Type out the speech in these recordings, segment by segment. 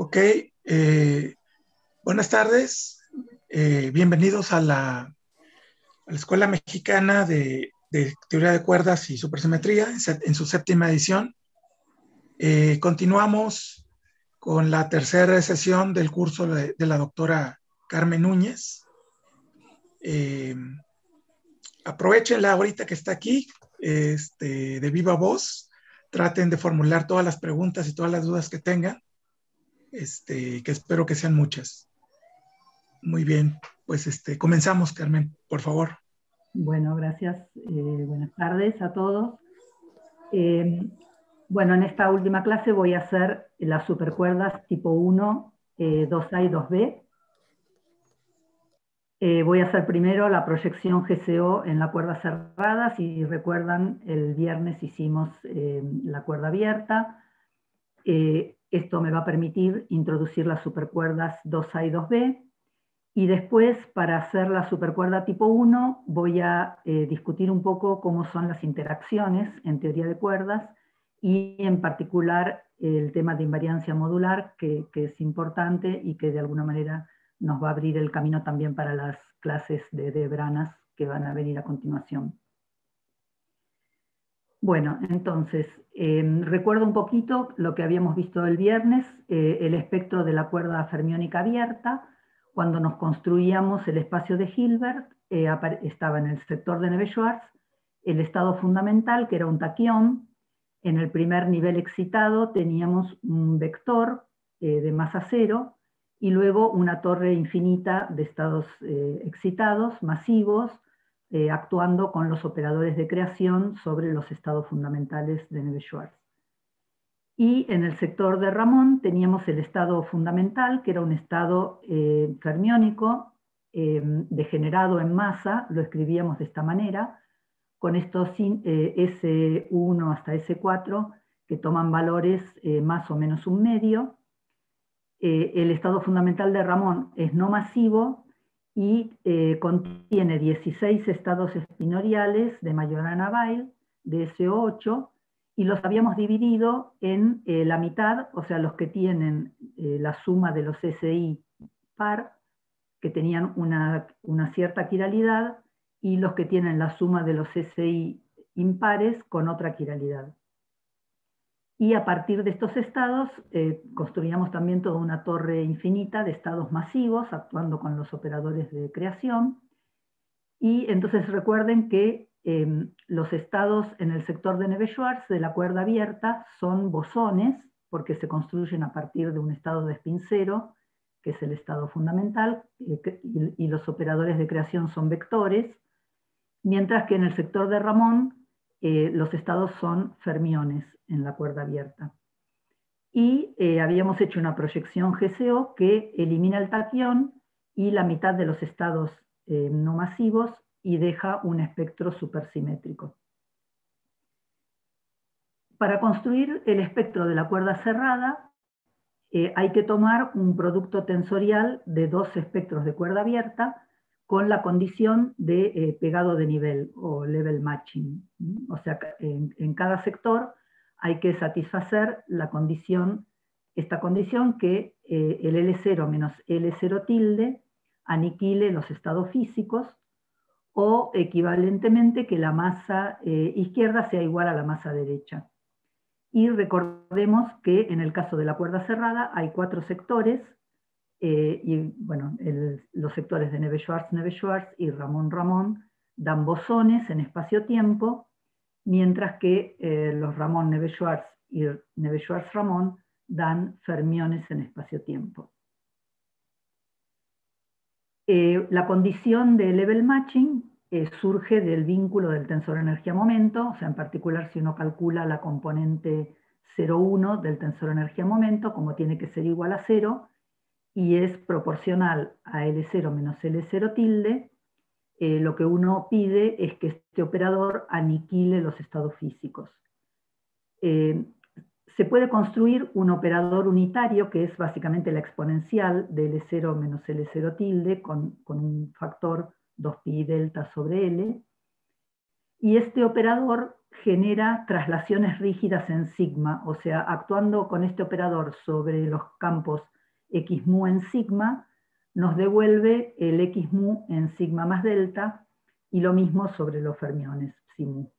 Ok, eh, buenas tardes, eh, bienvenidos a la, Escuela Mexicana de, Teoría de Cuerdas y Supersimetría en, su séptima edición. Eh, continuamos con la tercera sesión del curso de, la doctora Carmen Núñez. aprovechenla ahorita que está aquí, este, de viva voz, traten de formular todas las preguntas y todas las dudas que tengan este, que espero que sean muchas. Muy bien, pues este, comenzamos, Carmen, por favor. Bueno, gracias. Eh, buenas tardes a todos. Eh, bueno, en esta última clase voy a hacer las supercuerdas tipo 1, 2A y 2B. Eh, voy a hacer primero la proyección GCO en la cuerda cerrada. Si recuerdan, el viernes hicimos la cuerda abierta. Esto me va a permitir introducir las supercuerdas 2A y 2B. Y después, para hacer la supercuerda tipo 1, voy a eh, discutir un poco cómo son las interacciones en teoría de cuerdas y en particular el tema de invariancia modular, que, es importante y que de alguna manera nos va a abrir el camino también para las clases de, de Branas que van a venir a continuación. Bueno, entonces, em, recuerdo un poquito lo que habíamos visto el viernes, eh, el espectro de la cuerda fermiónica abierta. Cuando nos construíamos el espacio de Hilbert, eh, estaba en el sector de Neve-Schwarz el estado fundamental, que era un taquión. En el primer nivel excitado teníamos un vector eh, de masa cero y luego una torre infinita de estados excitados, masivos, eh, actuando con los operadores de creación sobre los estados fundamentales de Neve-Schwarz. Y en el sector de Ramón teníamos el estado fundamental, que era un estado eh, fermiónico eh, degenerado en masa, lo escribíamos de esta manera, con estos S1 hasta S4 que toman valores más o menos un medio. el estado fundamental de Ramón es no masivo, y eh, contiene 16 estados espinoriales de Majorana-Weil, de SO8, y los habíamos dividido en eh, la mitad, o sea, los que tienen eh, la suma de los SI par, que tenían una, una, cierta quiralidad, y los que tienen la suma de los SI impares con otra quiralidad. Y a partir de estos estados eh, también toda una torre infinita de estados masivos, actuando con los operadores de creación. Y entonces recuerden que em, los estados en el sector de Neve-Schwarz de la cuerda abierta son bosones, porque se construyen a partir de un estado de spin cero, que es el estado fundamental, y los operadores de creación son vectores, mientras que en el sector de Ramón eh, los estados son fermiones en la cuerda abierta. Y eh, habíamos hecho una proyección GCO que elimina el taquión y la mitad de los estados eh, no masivos y deja un espectro supersimétrico. Para construir el espectro de la cuerda cerrada, hay que tomar un producto tensorial de dos espectros de cuerda abierta con la condición de eh, pegado de nivel o level matching. O sea, en, cada sector hay que satisfacer la condición, esta condición que eh, el L0 menos L0 tilde aniquile los estados físicos o equivalentemente que la masa eh, izquierda sea igual a la masa derecha. Y recordemos que en el caso de la cuerda cerrada hay cuatro sectores eh, y bueno, los sectores de Neve-Schwarz, Neve-Schwarz y Ramón-Ramón dan bosones en espacio-tiempo, mientras que eh, los Ramón, Neve-Schwarz y Neve-Schwarz-Ramón dan fermiones en espacio-tiempo. Eh, la condición de level matching surge del vínculo del tensor energía-momento, o sea, en particular si uno calcula la componente 0,1 del tensor energía-momento, como tiene que ser igual a 0, y es proporcional a L0 menos L0 tilde, eh, lo que uno pide es que este operador aniquile los estados físicos. Eh, se puede construir un operador unitario que es básicamente la exponencial de L0 menos L0 tilde con, con un factor 2pi delta sobre L. Y este operador genera traslaciones rígidas en sigma, o sea, actuando con este operador sobre los campos x mu en sigma, nos devuelve el x mu en sigma más delta, y lo mismo sobre los fermiones, psi mu.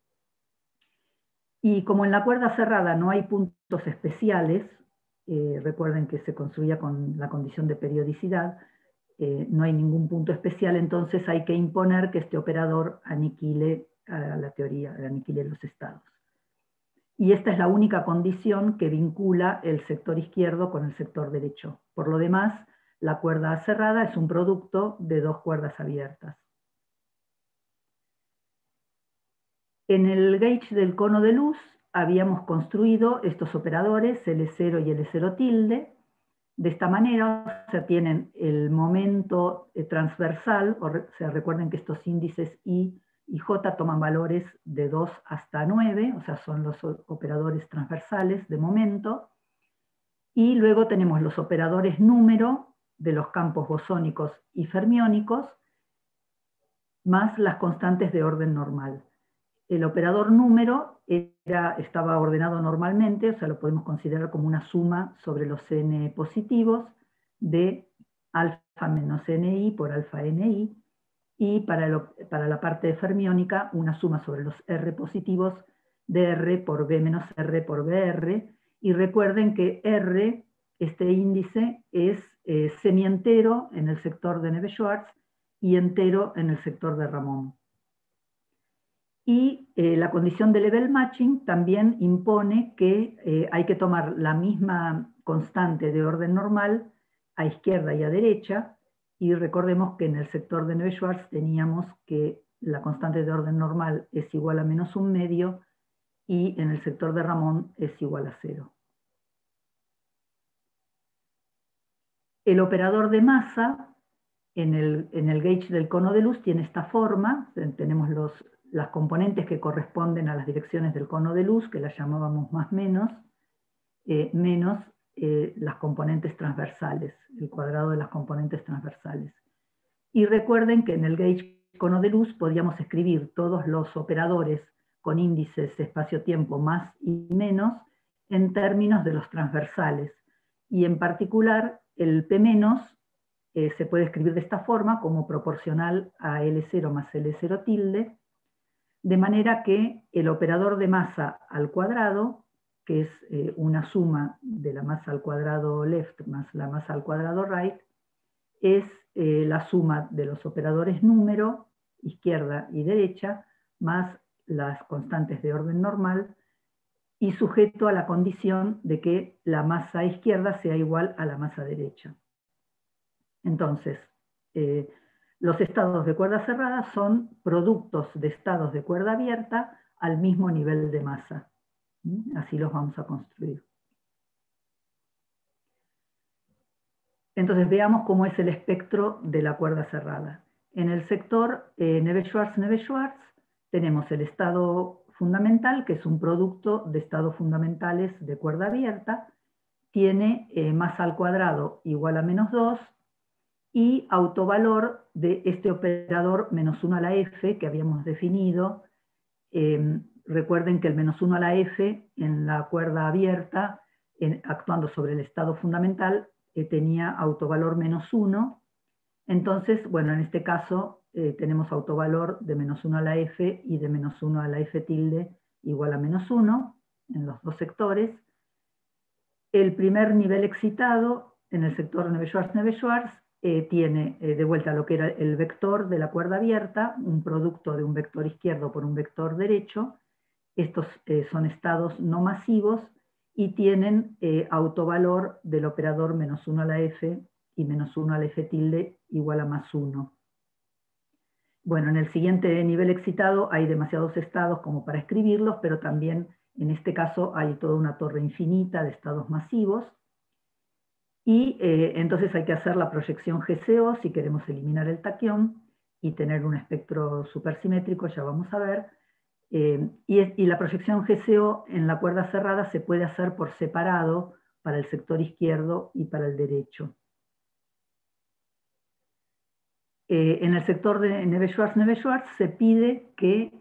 Y como en la cuerda cerrada no hay puntos especiales, eh, recuerden que se construía con la condición de periodicidad, eh, no hay ningún punto especial, entonces hay que imponer que este operador aniquile a la teoría, aniquile los estados. Y esta es la única condición que vincula el sector izquierdo con el sector derecho. Por lo demás, la cuerda cerrada es un producto de dos cuerdas abiertas. En el gauge del cono de luz habíamos construido estos operadores L0 y L0 tilde. De esta manera, o sea, tienen el momento eh, transversal, o sea, recuerden que estos índices I y J toman valores de 2 hasta 9, o sea, son los operadores transversales de momento. Y luego tenemos los operadores número de los campos bosónicos y fermiónicos, más las constantes de orden normal. El operador número era, estaba ordenado normalmente, o sea, lo podemos considerar como una suma sobre los n positivos de alfa menos ni por alfa ni, y para, para la parte fermiónica una suma sobre los r positivos de r por b menos r por br, y recuerden que r, este índice, es eh, semientero en el sector de Neve-Schwarz y entero en el sector de Ramón. Y eh, la condición de level matching también impone que eh, hay que tomar la misma constante de orden normal a izquierda y a derecha, y recordemos que en el sector de Neve-Schwarz teníamos que la constante de orden normal es igual a menos un medio, y en el sector de Ramón es igual a cero. El operador de masa en el, en el gauge del cono de luz tiene esta forma, tenemos los, las componentes que corresponden a las direcciones del cono de luz, que las llamábamos más menos, eh, menos eh, las componentes transversales, el cuadrado de las componentes transversales. Y recuerden que en el gauge cono de luz podíamos escribir todos los operadores con índices espacio-tiempo más y menos en términos de los transversales. Y en particular, el P eh, se puede escribir de esta forma como proporcional a L0 más L0 tilde, de manera que el operador de masa al cuadrado, que es eh, una suma de la masa al cuadrado left más la masa al cuadrado right, es eh, la suma de los operadores número, izquierda y derecha, más las constantes de orden normal, y sujeto a la condición de que la masa izquierda sea igual a la masa derecha. Entonces, eh, los estados de cuerda cerrada son productos de estados de cuerda abierta al mismo nivel de masa. ¿Mm? Así los vamos a construir. Entonces veamos cómo es el espectro de la cuerda cerrada. En el sector eh, Neve-Schwarz-Neve-Schwarz tenemos el estado fundamental, que es un producto de estados fundamentales de cuerda abierta, tiene eh, masa al cuadrado igual a menos 2 y autovalor de este operador menos 1 a la f que habíamos definido. Em, recuerden que el menos 1 a la f en la cuerda abierta, actuando sobre el estado fundamental, eh, tenía autovalor menos 1. Entonces, bueno, en este caso eh, tenemos autovalor de menos 1 a la f y de menos 1 a la f tilde igual a menos 1 en los dos sectores. El primer nivel excitado en el sector Neve-Schwarz-Neve-Schwarz eh, tiene eh, de vuelta lo que era el vector de la cuerda abierta, un producto de un vector izquierdo por un vector derecho. Estos son estados no masivos y tienen autovalor del operador menos 1 a la f y menos 1 a la f tilde igual a más 1. Bueno, en el siguiente nivel excitado hay demasiados estados como para escribirlos, pero también en este caso hay toda una torre infinita de estados masivos y eh, entonces hay que hacer la proyección GCO si queremos eliminar el taquión y tener un espectro supersimétrico, ya vamos a ver. Eh, y, la proyección GCO en la cuerda cerrada se puede hacer por separado para el sector izquierdo y para el derecho. Eh, en el sector de Neve-Schwarz-Neve-Schwarz se pide que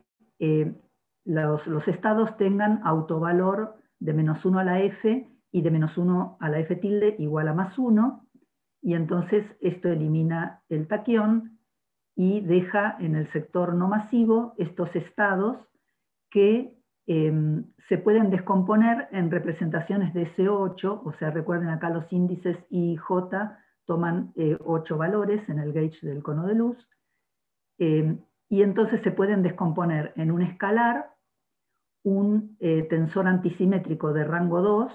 los, estados tengan autovalor de menos 1 a la f y de menos 1 a la f tilde igual a más 1, y entonces esto elimina el taquión y deja en el sector no masivo estos estados que em, se pueden descomponer en representaciones de S8, o sea, recuerden acá los índices I y J toman 8 eh, valores en el gauge del cono de luz, em, y entonces se pueden descomponer en un escalar, un eh, tensor antisimétrico de rango 2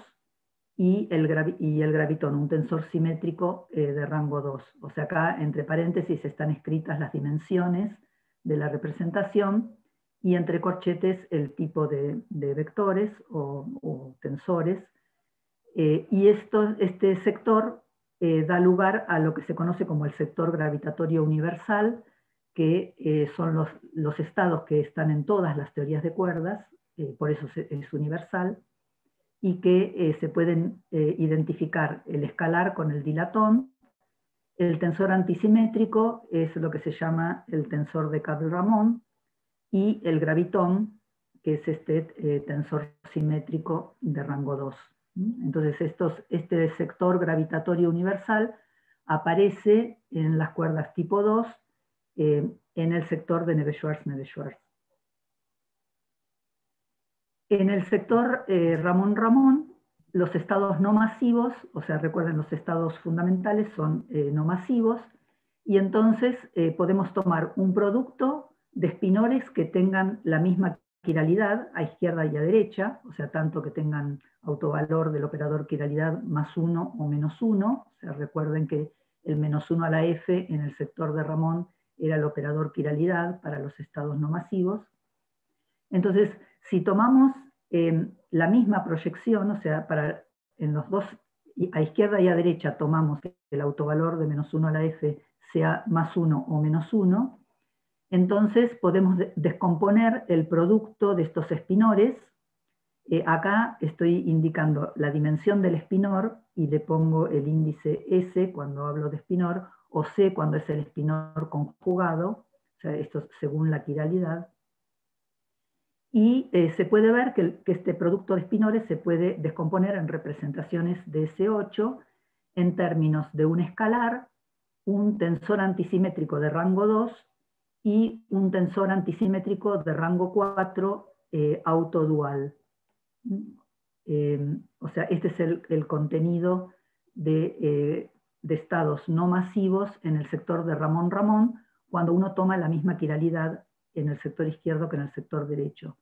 y el, gravitón, un tensor simétrico eh, de rango 2. O sea, acá entre paréntesis están escritas las dimensiones de la representación y entre corchetes el tipo de, vectores o, tensores. Eh, y esto, este sector da lugar a lo que se conoce como el sector gravitatorio universal, que eh, son los, los, estados que están en todas las teorías de cuerdas, eh, por eso es universal, y que eh, se pueden identificar el escalar con el dilatón. El tensor antisimétrico es lo que se llama el tensor de Cable-Ramón, y el gravitón, que es este tensor simétrico de rango 2. Entonces este sector gravitatorio universal aparece en las cuerdas tipo 2 eh, en el sector de Neve-Schwarz-Neve-Schwarz. En el sector eh, Ramón-Ramón, los estados no masivos, o sea, recuerden, los estados fundamentales son eh, no masivos, y entonces podemos tomar un producto de espinores que tengan la misma quiralidad a izquierda y a derecha, o sea, tanto que tengan autovalor del operador quiralidad más uno o menos uno, o sea, recuerden que el menos uno a la F en el sector de Ramón era el operador quiralidad para los estados no masivos. Entonces, si tomamos em, la misma proyección, o sea, para, en los dos, a izquierda y a derecha tomamos que el autovalor de menos 1 a la f sea más 1 o menos 1, entonces podemos descomponer el producto de estos espinores. Eh, acá estoy indicando la dimensión del espinor y le pongo el índice S cuando hablo de espinor, o C cuando es el espinor conjugado, o sea, esto según la quiralidad. Y eh, se puede ver que, este producto de espinores se puede descomponer en representaciones de S8 en términos de un escalar, un tensor antisimétrico de rango 2 y un tensor antisimétrico de rango 4 eh, autodual. Eh, o sea, este es el, contenido de de estados no masivos en el sector de Ramón Ramón cuando uno toma la misma quiralidad en el sector izquierdo que en el sector derecho.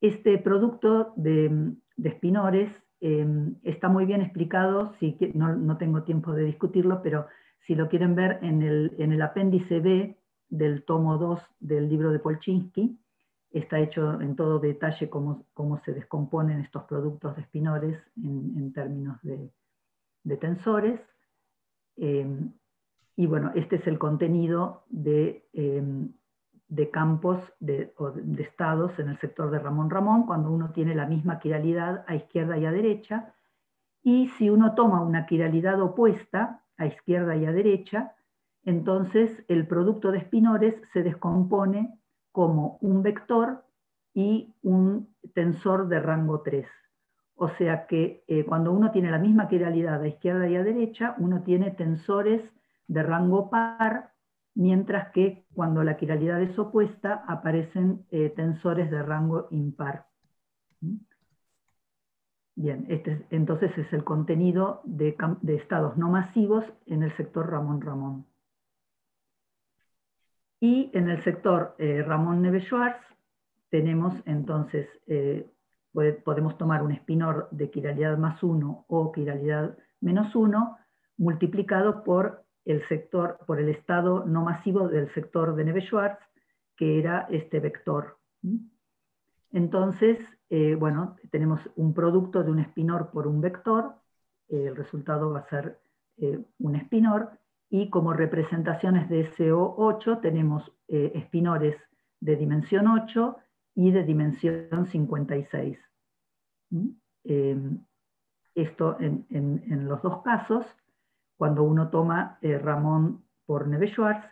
Este producto de, espinores em, está muy bien explicado, si, no, no, tengo tiempo de discutirlo, pero si lo quieren ver en el, en el apéndice B del tomo 2 del libro de Polchinski, está hecho en todo detalle cómo, cómo se descomponen estos productos de espinores en, términos de, de tensores. Em, y bueno, este es el contenido de, em, de campos de, de, estados en el sector de Ramón Ramón, cuando uno tiene la misma quiralidad a izquierda y a derecha. Y si uno toma una quiralidad opuesta a izquierda y a derecha, entonces el producto de espinores se descompone como un vector y un tensor de rango 3. O sea que eh, cuando uno tiene la misma quiralidad a izquierda y a derecha, uno tiene tensores de rango par, mientras que cuando la quiralidad es opuesta, aparecen eh, tensores de rango impar. ¿Mm? Bien, este entonces es el contenido de, estados no masivos en el sector Ramón-Ramón. Y en el sector eh, Ramón-Neve-Schwarz tenemos entonces podemos tomar un espinor de quiralidad más 1 o quiralidad menos 1 multiplicado por el sector, por el estado no masivo del sector de Neve-Schwarz, que era este vector. Entonces, eh, bueno, tenemos un producto de un espinor por un vector, el resultado va a ser eh, un espinor, y como representaciones de SO8 tenemos eh, espinores de dimensión 8 y de dimensión 56. ¿Mm? Eh, esto en, los dos casos, cuando uno toma eh, Ramón por Neve-Schwarz,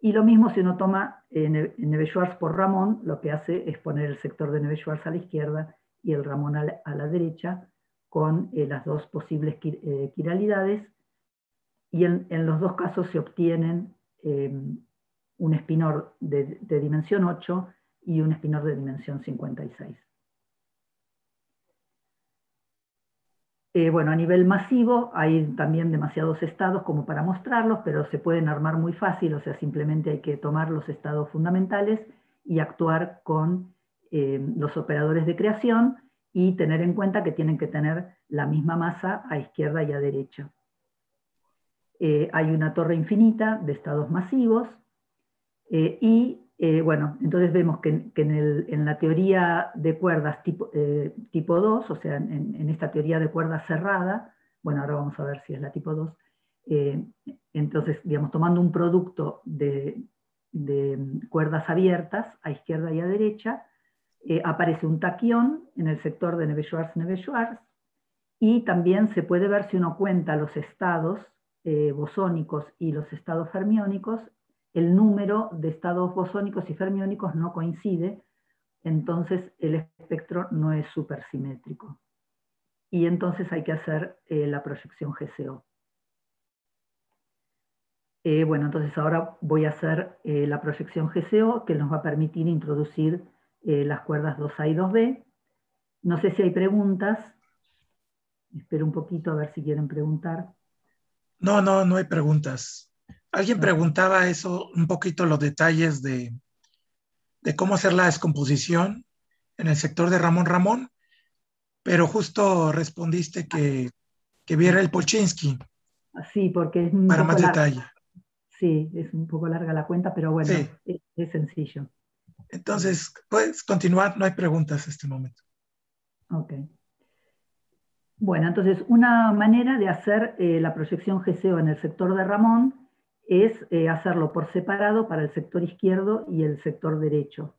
Y lo mismo si uno toma Neve-Schwarz por Ramón, lo que hace es poner el sector de Neve-Schwarz a la izquierda y el Ramón a la, derecha, con las dos posibles quiralidades. Y en, los dos casos se obtienen un espinor de, de dimensión 8 y un espinor de dimensión 56. Eh, bueno, a nivel masivo hay también demasiados estados como para mostrarlos, pero se pueden armar muy fácil, o sea, simplemente hay que tomar los estados fundamentales y actuar con eh, los operadores de creación y tener en cuenta que tienen que tener la misma masa a izquierda y a derecha. Eh, hay una torre infinita de estados masivos y eh, bueno, entonces vemos que, en, la teoría de cuerdas tipo, eh, tipo 2, o sea, en, esta teoría de cuerdas cerrada, bueno, ahora vamos a ver si es la tipo 2, eh, entonces, digamos, tomando un producto de, cuerdas abiertas a izquierda y a derecha, aparece un taquión en el sector de Neve-Schwarz-Neve-Schwarz, y también se puede ver si uno cuenta los estados bosónicos y los estados fermiónicos, el número de estados bosónicos y fermiónicos no coincide, entonces el espectro no es supersimétrico. Y entonces hay que hacer eh, la proyección GCO. Eh, bueno, entonces ahora voy a hacer eh, la proyección GCO que nos va a permitir introducir las cuerdas 2A y 2B. No sé si hay preguntas. Espero un poquito a ver si quieren preguntar. No, no, no hay preguntas. Alguien preguntaba eso, un poquito los detalles de, cómo hacer la descomposición en el sector de Ramón Ramón, pero justo respondiste que, viera el Polchinski. Sí, porque es Para más detalle. Sí, es un poco larga la cuenta, pero bueno, es, sencillo. Entonces, puedes continuar, no hay preguntas en este momento. Ok. Bueno, entonces, una manera de hacer eh, la proyección GCO en el sector de Ramón es eh, hacerlo por separado para el sector izquierdo y el sector derecho.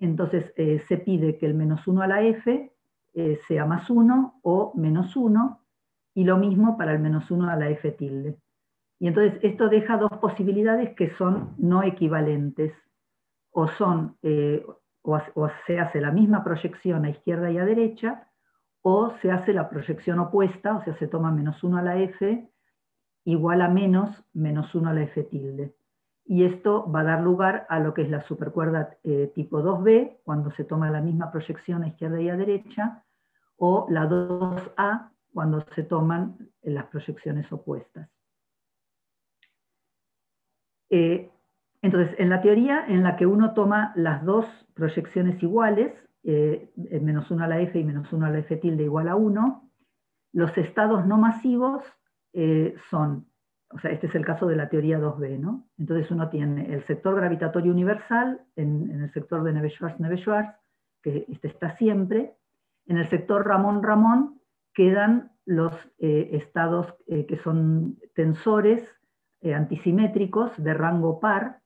Entonces eh, se pide que el menos 1 a la f sea más 1 o menos 1, y lo mismo para el menos 1 a la f tilde. Y entonces esto deja dos posibilidades que son no equivalentes, o, son, o se hace la misma proyección a izquierda y a derecha, o se hace la proyección opuesta, o sea, se toma menos 1 a la f igual a menos menos 1 a la f tilde. Y esto va a dar lugar a lo que es la supercuerda eh, tipo 2b, cuando se toma la misma proyección a izquierda y a derecha, o la 2a, cuando se toman las proyecciones opuestas. Eh, entonces, en la teoría en la que uno toma las dos proyecciones iguales, eh, menos 1 a la f y menos 1 a la f tilde igual a 1, los estados no masivos eh, son, o sea, este es el caso de la teoría 2B, ¿no? Entonces uno tiene el sector gravitatorio universal en, el sector de Neve-Schwarz, que este está siempre. En el sector Ramón-Ramón quedan los eh, estados que son tensores antisimétricos de rango par,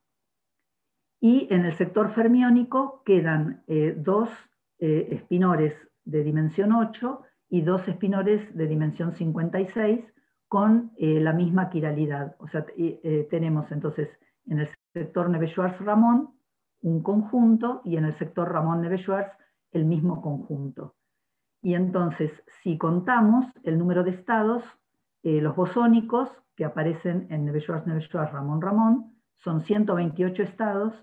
y en el sector fermiónico quedan dos espinores de dimensión 8 y dos espinores de dimensión 56, con eh, la misma quiralidad. O sea, eh, tenemos entonces en el sector Neve-Schwarz-Ramón un conjunto y en el sector Ramón-Neve-Schwarz el mismo conjunto. Y entonces, si contamos el número de estados, eh, los bosónicos que aparecen en Neve-Schwarz, Neve-Schwarz, Ramón-Ramón, son 128 estados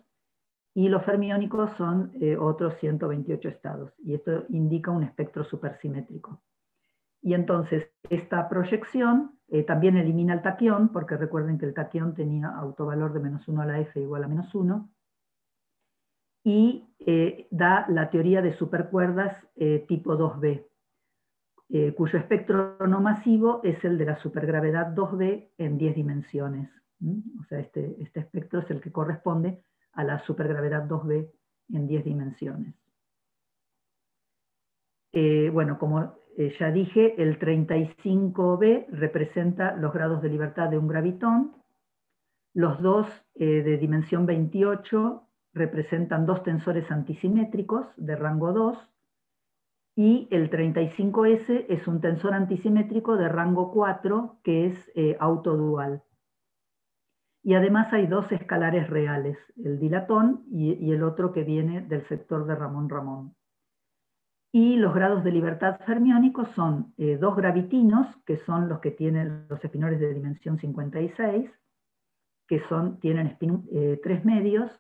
y los fermiónicos son otros 128 estados. Y esto indica un espectro supersimétrico. Y entonces esta proyección eh, también elimina el taquión, porque recuerden que el taquión tenía autovalor de menos 1 a la f igual a menos 1, y eh, da la teoría de supercuerdas eh, tipo 2b, cuyo espectro no masivo es el de la supergravedad 2b en 10 dimensiones. O sea, este, este espectro es el que corresponde a la supergravedad 2b en 10 dimensiones. bueno, como eh, ya dije, el 35B representa los grados de libertad de un gravitón, los dos eh, de dimensión 28 representan dos tensores antisimétricos de rango 2, y el 35S es un tensor antisimétrico de rango 4 que es eh, autodual. Y además hay dos escalares reales, el dilatón y, el otro que viene del sector de Ramón Ramón. Y los grados de libertad fermiónicos son eh, dos gravitinos, que son los que tienen los espinores de dimensión 56, que son, tienen eh, tres medios,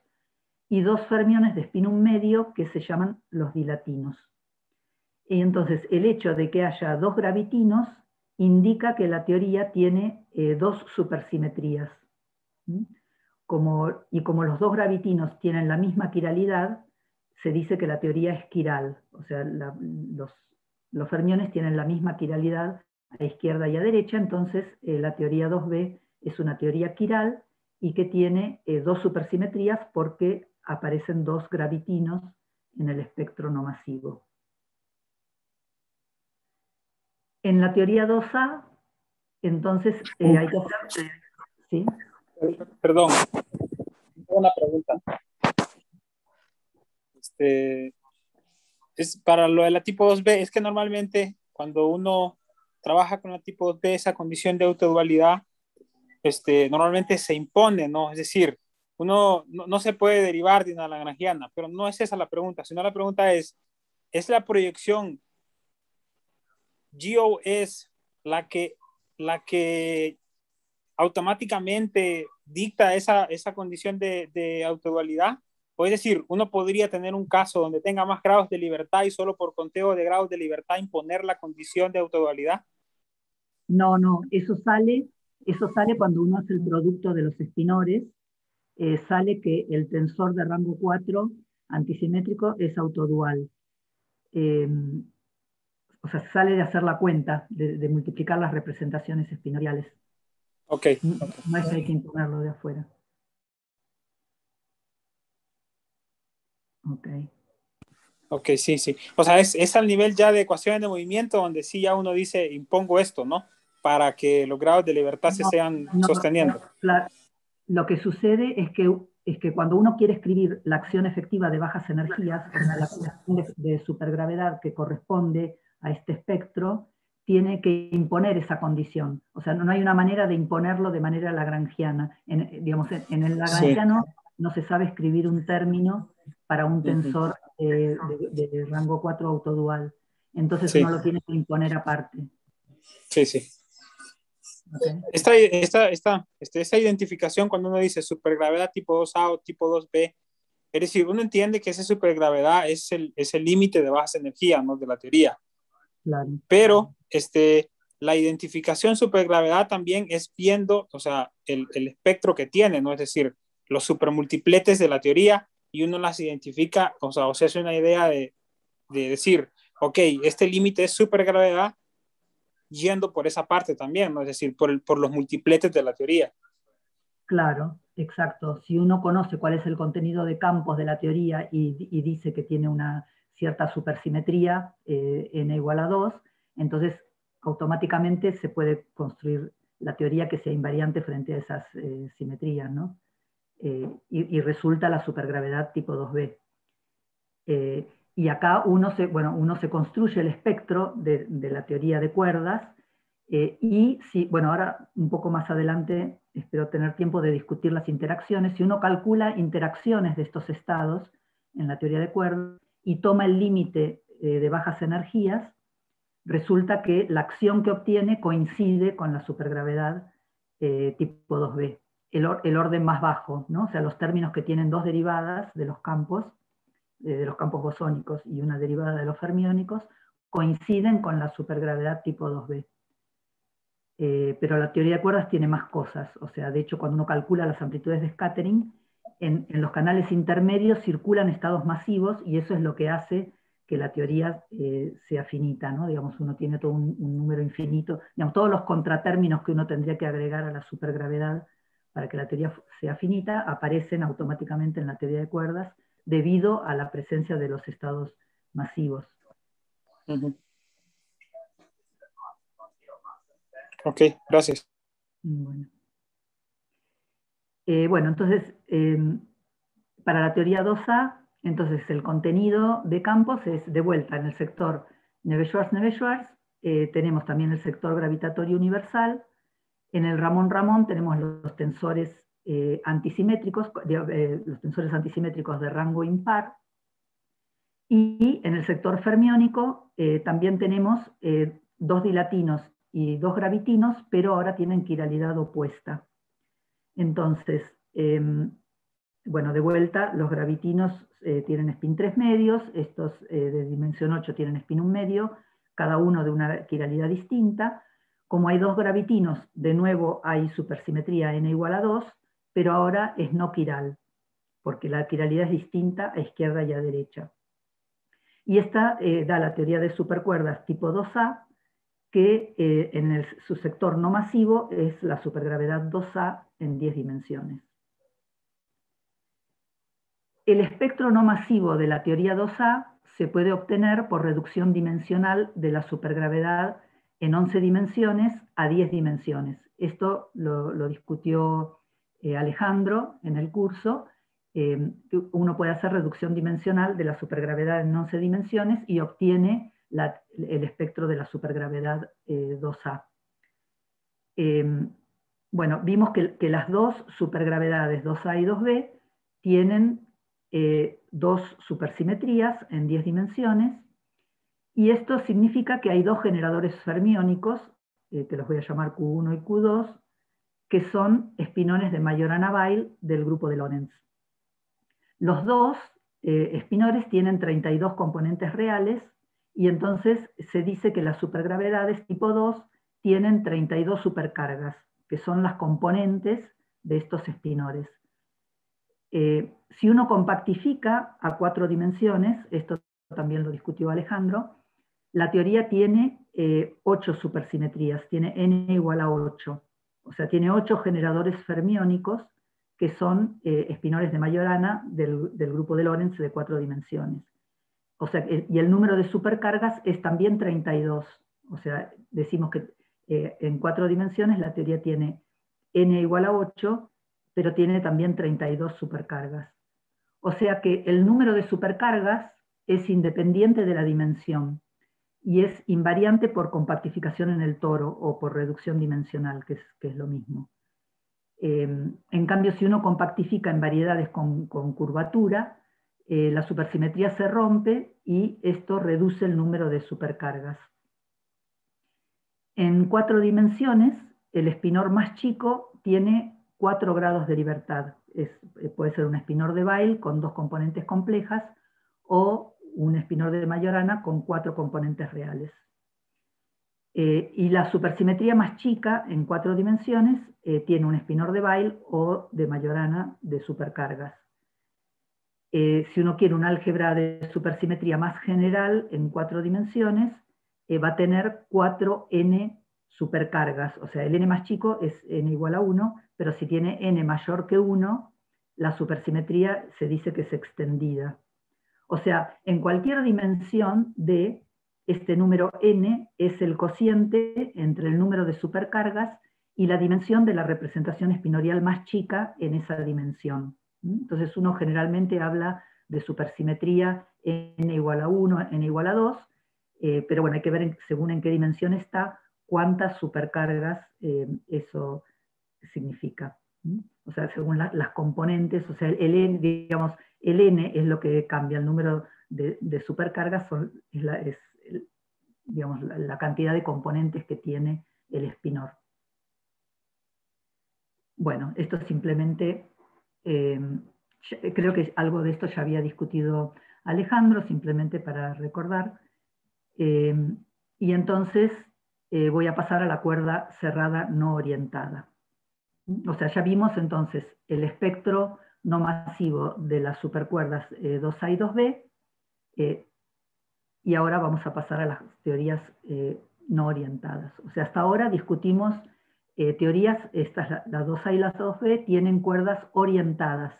y dos fermiones de espinum medio que se llaman los dilatinos. Y entonces el hecho de que haya dos gravitinos indica que la teoría tiene eh, dos supersimetrías. Como, y como los dos gravitinos tienen la misma quiralidad, se dice que la teoría es quiral, o sea, los, los, fermiones tienen la misma quiralidad a izquierda y a derecha, entonces eh, la teoría 2B es una teoría quiral y que tiene eh, dos supersimetrías porque aparecen dos gravitinos en el espectro no masivo. En la teoría 2A, entonces eh, hay que hacer... ¿sí? Perdón, una pregunta. Este, es para lo de la tipo 2B, es que normalmente cuando uno trabaja con la tipo 2B, esa condición de autodualidad, este, normalmente se impone, ¿no? Es decir, uno no, se puede derivar de una lagrangiana, pero no es esa la pregunta, sino la pregunta es, ¿es la proyección GO es la que, la que automáticamente dicta esa, esa condición de, de autodualidad? O es decir, uno podría tener un caso donde tenga más grados de libertad y solo por conteo de grados de libertad imponer la condición de autodualidad. No, no, eso sale, eso sale cuando uno hace el producto de los espinores, eh, sale que el tensor de rango 4 antisimétrico es autodual. Eh, o sea, sale de hacer la cuenta, de, multiplicar las representaciones espinoriales. Ok. No, es que hay que imponerlo de afuera. Ok. Ok, sí, sí. O sea, es, al nivel ya de ecuaciones de movimiento donde sí ya uno dice, impongo esto, ¿no? Para que los grados de libertad se sean sosteniendo. lo que sucede es que, es que cuando uno quiere escribir la acción efectiva de bajas energías, la acción de, de supergravedad que corresponde a este espectro, tiene que imponer esa condición. O sea, no, hay una manera de imponerlo de manera lagrangiana. En, digamos, en, el lagrangiano no se sabe escribir un término para un tensor eh, de, rango 4 autodual. Entonces uno lo tiene que imponer aparte. Sí, sí. Esta, esta, esta, este, esta, identificación cuando uno dice supergravedad tipo 2A o tipo 2B, es decir, uno entiende que esa supergravedad es el límite de bajas energía, ¿no? De la teoría. Pero este, la identificación supergravedad también es viendo, o sea, el, el, espectro que tiene, ¿no? Es decir, los supermultipletes de la teoría y uno las identifica, o sea, o sea, es una idea de, de decir, ok, este límite es supergravedad yendo por esa parte también, ¿no? Es decir, por, por los multipletes de la teoría. Claro, exacto. Si uno conoce cuál es el contenido de campos de la teoría y, y dice que tiene una cierta supersimetría eh, n igual a 2, entonces automáticamente se puede construir la teoría que sea invariante frente a esas eh, simetrías, ¿no? Eh, y, resulta la supergravedad tipo 2B. Eh, y acá uno se, bueno, uno se construye el espectro de, de la teoría de cuerdas y si, bueno, ahora un poco más adelante espero tener tiempo de discutir las interacciones. Si uno calcula interacciones de estos estados en la teoría de cuerdas, y toma el límite eh, de bajas energías, resulta que la acción que obtiene coincide con la supergravedad eh, tipo 2B, el, orden más bajo, ¿no? o sea, los términos que tienen dos derivadas de los campos, eh, de los campos bosónicos y una derivada de los fermiónicos, coinciden con la supergravedad tipo 2B. pero la teoría de cuerdas tiene más cosas, o sea, de hecho cuando uno calcula las amplitudes de scattering, en, los canales intermedios circulan estados masivos y eso es lo que hace que la teoría eh, sea finita, ¿no? Digamos, uno tiene todo un, número infinito, digamos, todos los contratérminos que uno tendría que agregar a la supergravedad para que la teoría sea finita aparecen automáticamente en la teoría de cuerdas debido a la presencia de los estados masivos. Ok, gracias. Bueno. Eh, bueno, entonces, em, para la teoría 2A, entonces el contenido de campos es de vuelta en el sector Neve-Schwarz-Neve-Schwarz, eh, tenemos también el sector gravitatorio universal, en el Ramón-Ramón tenemos los tensores antisimétricos, los tensores antisimétricos de rango impar, y en el sector fermiónico también tenemos dos dilatinos y dos gravitinos, pero ahora tienen quiralidad opuesta. Entonces, em, bueno, de vuelta, los gravitinos eh, tienen spin 3 medios, estos eh, de dimensión 8 tienen spin 1 medio, cada uno de una quiralidad distinta. Como hay dos gravitinos, de nuevo hay supersimetría n igual a 2, pero ahora es no quiral, porque la quiralidad es distinta a izquierda y a derecha. Y esta eh, da la teoría de supercuerdas tipo 2A, que en su sector no masivo es la supergravedad 2A en 10 dimensiones. El espectro no masivo de la teoría 2A se puede obtener por reducción dimensional de la supergravedad en 11 dimensiones a 10 dimensiones. Esto lo, discutió eh, Alejandro en el curso. Eh, uno puede hacer reducción dimensional de la supergravedad en 11 dimensiones y obtiene el espectro de la supergravedad 2A. Eh, bueno, vimos que, las dos supergravedades 2A y 2B tienen eh, dos supersimetrías en 10 dimensiones, y esto significa que hay dos generadores fermiónicos, eh, que los voy a llamar Q1 y Q2, que son espinones de Majorana-Weil del grupo de Lorentz. Los dos eh, espinores tienen 32 componentes reales, y entonces se dice que las supergravedades tipo 2 tienen 32 supercargas, que son las componentes de estos espinores. Eh, si uno compactifica a cuatro dimensiones, esto también lo discutió Alejandro, la teoría tiene eh, ocho supersimetrías, tiene n igual a 8. O sea, tiene ocho generadores fermiónicos que son eh, espinores de Majorana del, grupo de Lorentz de cuatro dimensiones. O sea, y el número de supercargas es también 32. O sea, decimos que en cuatro dimensiones la teoría tiene n igual a 8 pero tiene también 32 supercargas. O sea que el número de supercargas es independiente de la dimensión y es invariante por compactificación en el toro o por reducción dimensional, que es, lo mismo. Eh, en cambio, si uno compactifica en variedades con, curvatura, eh, la supersimetría se rompe y esto reduce el número de supercargas. En cuatro dimensiones, el espinor más chico tiene 4 grados de libertad. Eh, puede ser un espinor de Weil con dos componentes complejas o un espinor de Majorana con cuatro componentes reales. Eh, y la supersimetría más chica, en cuatro dimensiones, eh, tiene un espinor de Weil o de Majorana de supercargas. si uno quiere un álgebra de supersimetría más general, en cuatro dimensiones, va a tener 4n supercargas, o sea, el n más chico es n igual a 1, pero si tiene n mayor que 1, la supersimetría se dice que es extendida. O sea, en cualquier dimensión de este número n es el cociente entre el número de supercargas y la dimensión de la representación espinorial más chica en esa dimensión. Entonces uno generalmente habla de supersimetría n igual a 1, n igual a 2, eh, pero bueno, hay que ver según en qué dimensión está, cuántas supercargas eh, eso significa. O sea, según las componentes, o sea, el N, digamos, el N es lo que cambia, el número de, supercargas es, la, digamos, la, cantidad de componentes que tiene el espinor. Bueno, esto simplemente, eh, creo que algo de esto ya había discutido Alejandro, simplemente para recordar. Eh, y entonces eh, voy a pasar a la cuerda cerrada no orientada. O sea, ya vimos entonces el espectro no masivo de las supercuerdas 2A eh, y 2B, eh, y ahora vamos a pasar a las teorías eh, no orientadas. O sea, hasta ahora discutimos teorías, estas, las 2A y las 2B tienen cuerdas orientadas,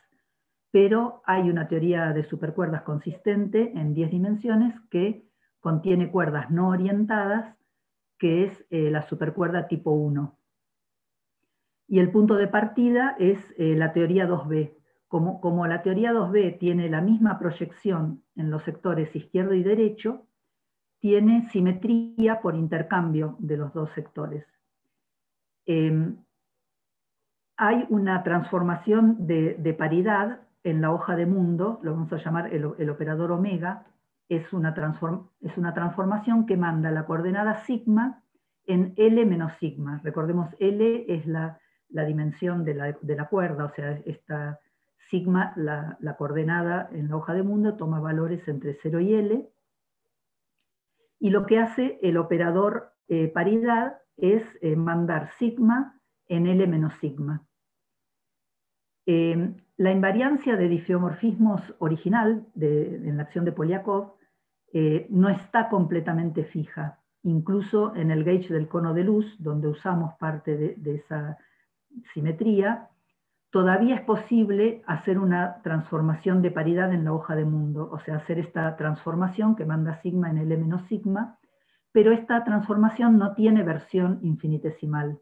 pero hay una teoría de supercuerdas consistente en 10 dimensiones que contiene cuerdas no orientadas, que es la supercuerda tipo 1. Y el punto de partida es eh, la teoría 2B. Como, como, la teoría 2B tiene la misma proyección en los sectores izquierdo y derecho, tiene simetría por intercambio de los dos sectores. Em, hay una transformación de, paridad en la hoja de mundo, lo vamos a llamar el, operador omega, es una, es una transformación que manda la coordenada sigma en L menos sigma. Recordemos, L es la, dimensión de la, cuerda, o sea, esta sigma, la, coordenada en la hoja de mundo, toma valores entre 0 y L. Y lo que hace el operador eh, paridad es eh, mandar sigma en L menos sigma. Eh, la invariancia de difeomorfismos original en la acción de Polyakov no está completamente fija incluso en el gauge del cono de luz, donde usamos parte de, esa simetría, todavía es posible hacer una transformación de paridad en la hoja de mundo, o sea, hacer esta transformación que manda sigma en L menos sigma, pero esta transformación no tiene versión infinitesimal.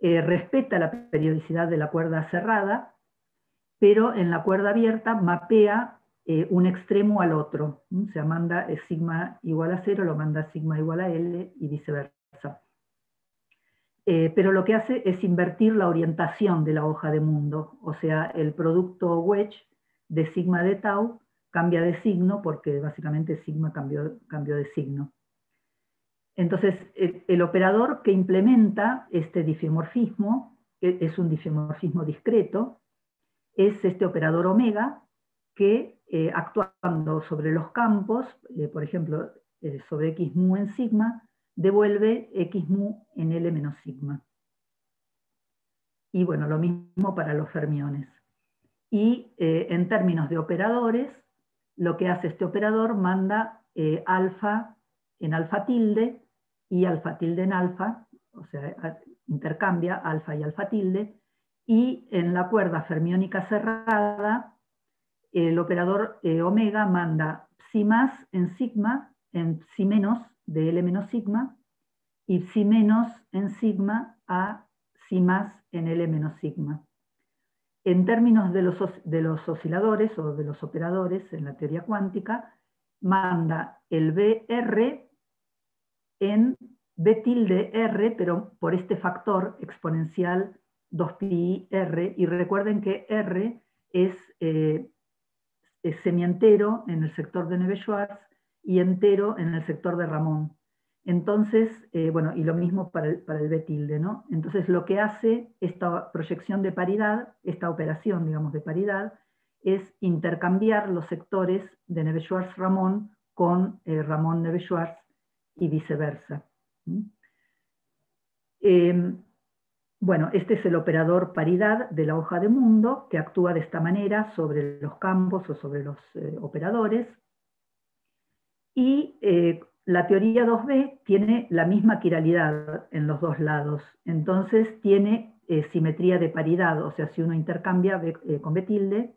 Eh, respeta la periodicidad de la cuerda cerrada, pero en la cuerda abierta mapea eh, un extremo al otro. O sea, manda sigma igual a cero, lo manda sigma igual a L y viceversa. Eh, pero lo que hace es invertir la orientación de la hoja de mundo. O sea, el producto wedge de sigma de tau cambia de signo porque básicamente sigma cambió, de signo. Entonces, el, operador que implementa este difeomorfismo, es un difeomorfismo discreto, es este operador omega, que eh, actuando sobre los campos, eh, por ejemplo, sobre x mu en sigma, devuelve x mu en L menos sigma. Y bueno, lo mismo para los fermiones. Y en términos de operadores, lo que hace este operador manda alfa en alfa tilde y alfa tilde en alfa, o sea, intercambia alfa y alfa tilde, y en la cuerda fermiónica cerrada el operador eh, omega manda psi más en sigma, en psi menos de L menos sigma, y psi menos en sigma a psi más en L menos sigma. En términos de los, de los osciladores o de los operadores en la teoría cuántica, manda el BR en B tilde R, pero por este factor exponencial 2pi R, y recuerden que R es eh, semientero en el sector de Neve-Schwarz y entero en el sector de Ramón. Entonces, eh, bueno, y lo mismo para el, para el B ¿no? Entonces, lo que hace esta proyección de paridad, esta operación, digamos, de paridad, es intercambiar los sectores de Neve-Schwarz-Ramón con eh, Ramón-Neve-Schwarz y viceversa. Bueno, este es el operador paridad de la hoja de mundo que actúa de esta manera sobre los campos o sobre los eh, operadores. Y eh, la teoría 2B tiene la misma quiralidad en los dos lados. Entonces tiene eh, simetría de paridad, o sea, si uno intercambia con B tilde,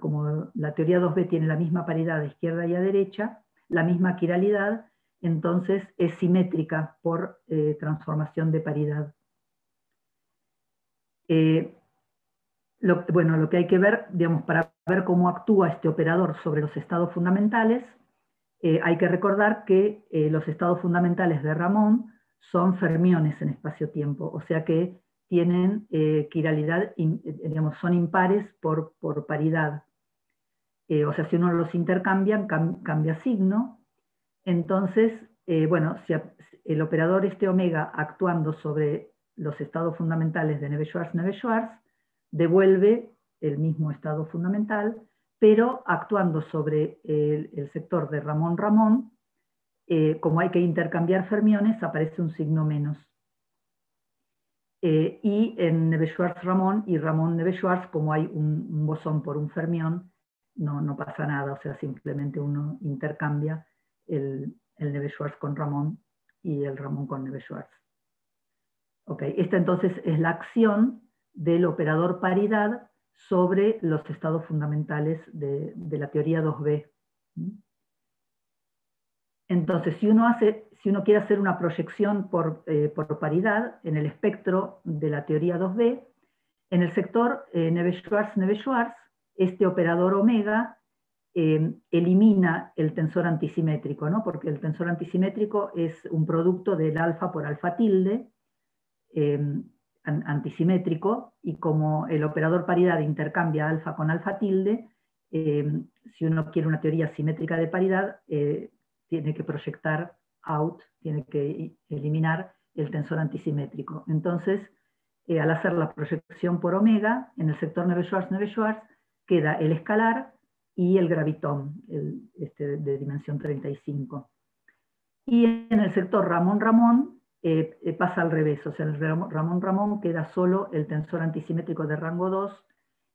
como, la teoría 2B tiene la misma paridad de izquierda y a derecha, la misma quiralidad, entonces es simétrica por eh, transformación de paridad. Eh, bueno, lo que hay que ver, digamos, para ver cómo actúa este operador sobre los estados fundamentales, eh, hay que recordar que los estados fundamentales de Ramón son fermiones en espacio-tiempo, o sea que tienen quiralidad, digamos, son impares por, por paridad. o sea, si uno los intercambia, cambia signo, entonces, eh, bueno, si el operador este omega actuando sobre los estados fundamentales de Neve-Schwarz-Neve-Schwarz devuelve el mismo estado fundamental, pero actuando sobre el, sector de Ramón-Ramón, eh, como hay que intercambiar fermiones, aparece un signo menos. Eh, y en Neve-Schwarz-Ramón y Ramón-Neve-Schwarz, como hay un, un, bosón por un fermión, no, no pasa nada, o sea, simplemente uno intercambia el, el Neve-Schwarz con Ramón y el Ramón con Neve-Schwarz. Okay. Esta entonces es la acción del operador paridad sobre los estados fundamentales de, la teoría 2B. Entonces, si uno, hace, si uno quiere hacer una proyección por, eh, paridad en el espectro de la teoría 2B, en el sector eh, Neve-Schwarz-Neve-Schwarz, este operador omega eh, elimina el tensor antisimétrico, ¿no? porque el tensor antisimétrico es un producto del alfa por alfa tilde, eh, antisimétrico y como el operador paridad intercambia alfa con alfa tilde, eh, si uno quiere una teoría simétrica de paridad, eh, tiene que proyectar out, tiene que eliminar el tensor antisimétrico. Entonces, eh, al hacer la proyección por omega, en el sector Neve-Schwarz, queda el escalar y el gravitón, este de dimensión 35. Y en el sector Ramón-Ramón eh, eh, pasa al revés, o sea, en el Ramón-Ramón queda solo el tensor antisimétrico de rango 2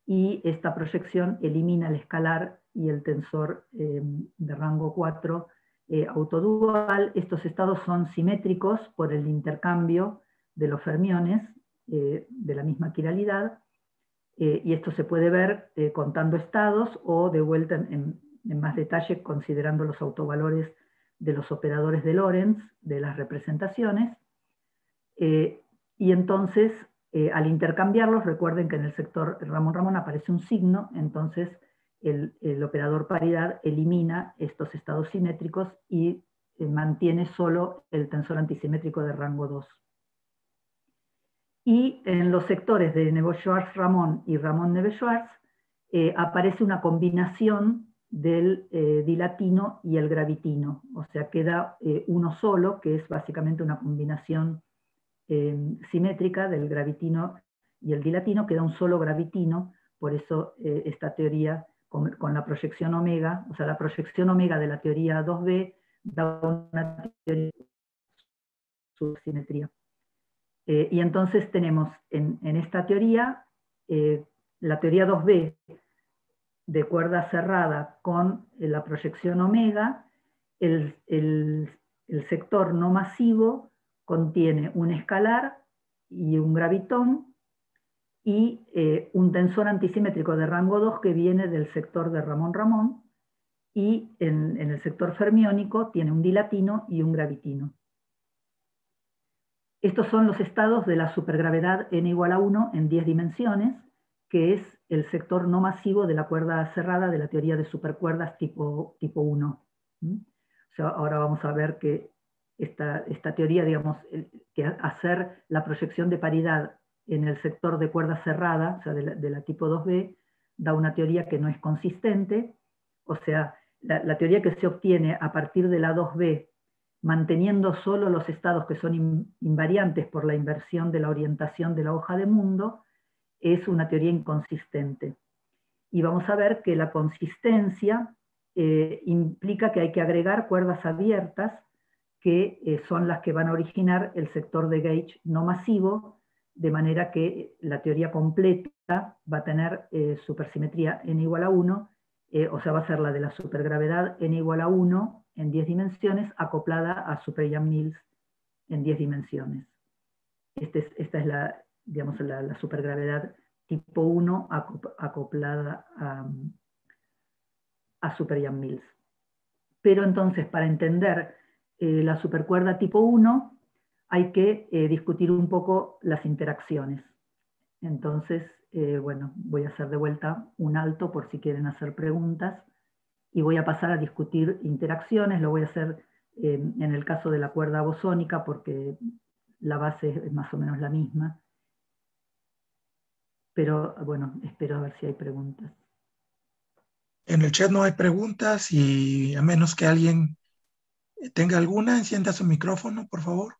y esta proyección elimina el escalar y el tensor de rango 4 autodual. Estos estados son simétricos por el intercambio de los fermiones eh, de la misma quiralidad, eh, y esto se puede ver eh, contando estados o de vuelta en, más detalle considerando los autovalores de los operadores de Lorentz, de las representaciones, y entonces al intercambiarlos, recuerden que en el sector Ramón Ramón aparece un signo, entonces el, operador paridad elimina estos estados simétricos y mantiene solo el tensor antisimétrico de rango 2. Y en los sectores de Nebo-Schwarz-Ramón y Ramón-Neve-Schwarz eh, aparece una combinación del eh, dilatino y el gravitino, o sea, queda eh, uno solo, que es básicamente una combinación simétrica del gravitino y el dilatino, queda un solo gravitino, por eso esta teoría con, la proyección omega, o sea, la proyección omega de la teoría 2B da una teoría subsimetría. Eh, y entonces tenemos en, esta teoría eh, la teoría 2B de cuerda cerrada con eh, la proyección omega, el, sector no masivo contiene un escalar y un gravitón y un tensor antisimétrico de rango 2 que viene del sector de Ramón-Ramón y en, el sector fermiónico tiene un dilatino y un gravitino. Estos son los estados de la supergravedad n igual a 1 en 10 dimensiones, que es el sector no masivo de la cuerda cerrada de la teoría de supercuerdas tipo, tipo 1. ahora vamos a ver que esta, teoría, digamos, que hacer la proyección de paridad en el sector de cuerda cerrada, o sea, de la, tipo 2B, da una teoría que no es consistente, o sea, la, la teoría que se obtiene a partir de la 2B manteniendo solo los estados que son invariantes por la inversión de la orientación de la hoja de mundo, es una teoría inconsistente. Y vamos a ver que la consistencia eh, implica que hay que agregar cuerdas abiertas, que eh, son las que van a originar el sector de gauge no masivo, de manera que la teoría completa va a tener eh, supersimetría n igual a 1, o sea, va a ser la de la supergravedad n igual a 1 en 10 dimensiones acoplada a Super Mills en 10 dimensiones. Este esta es la, digamos, la, supergravedad tipo 1 acoplada a, a Super Mills. Pero entonces, para entender eh, la supercuerda tipo 1, hay que eh, discutir un poco las interacciones. Entonces, eh, bueno, voy a hacer de vuelta un alto por si quieren hacer preguntas y voy a pasar a discutir interacciones, lo voy a hacer en el caso de la cuerda bosónica porque la base es más o menos la misma. Pero bueno, espero a ver si hay preguntas. En el chat no hay preguntas y a menos que alguien tenga alguna, encienda su micrófono, por favor.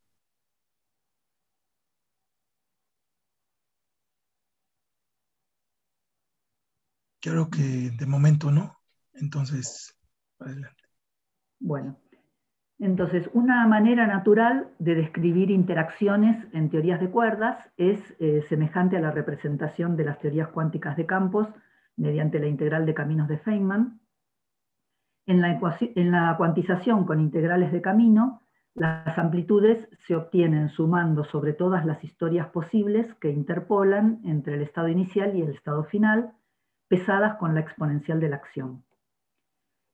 Creo que de momento no. Entonces, adelante. Bueno, entonces una manera natural de describir interacciones en teorías de cuerdas es eh, semejante a la representación de las teorías cuánticas de campos mediante la integral de caminos de Feynman. En la, cuantización con integrales de camino, las amplitudes se obtienen sumando sobre todas las historias posibles que interpolan entre el estado inicial y el estado final, pesadas con la exponencial de la acción.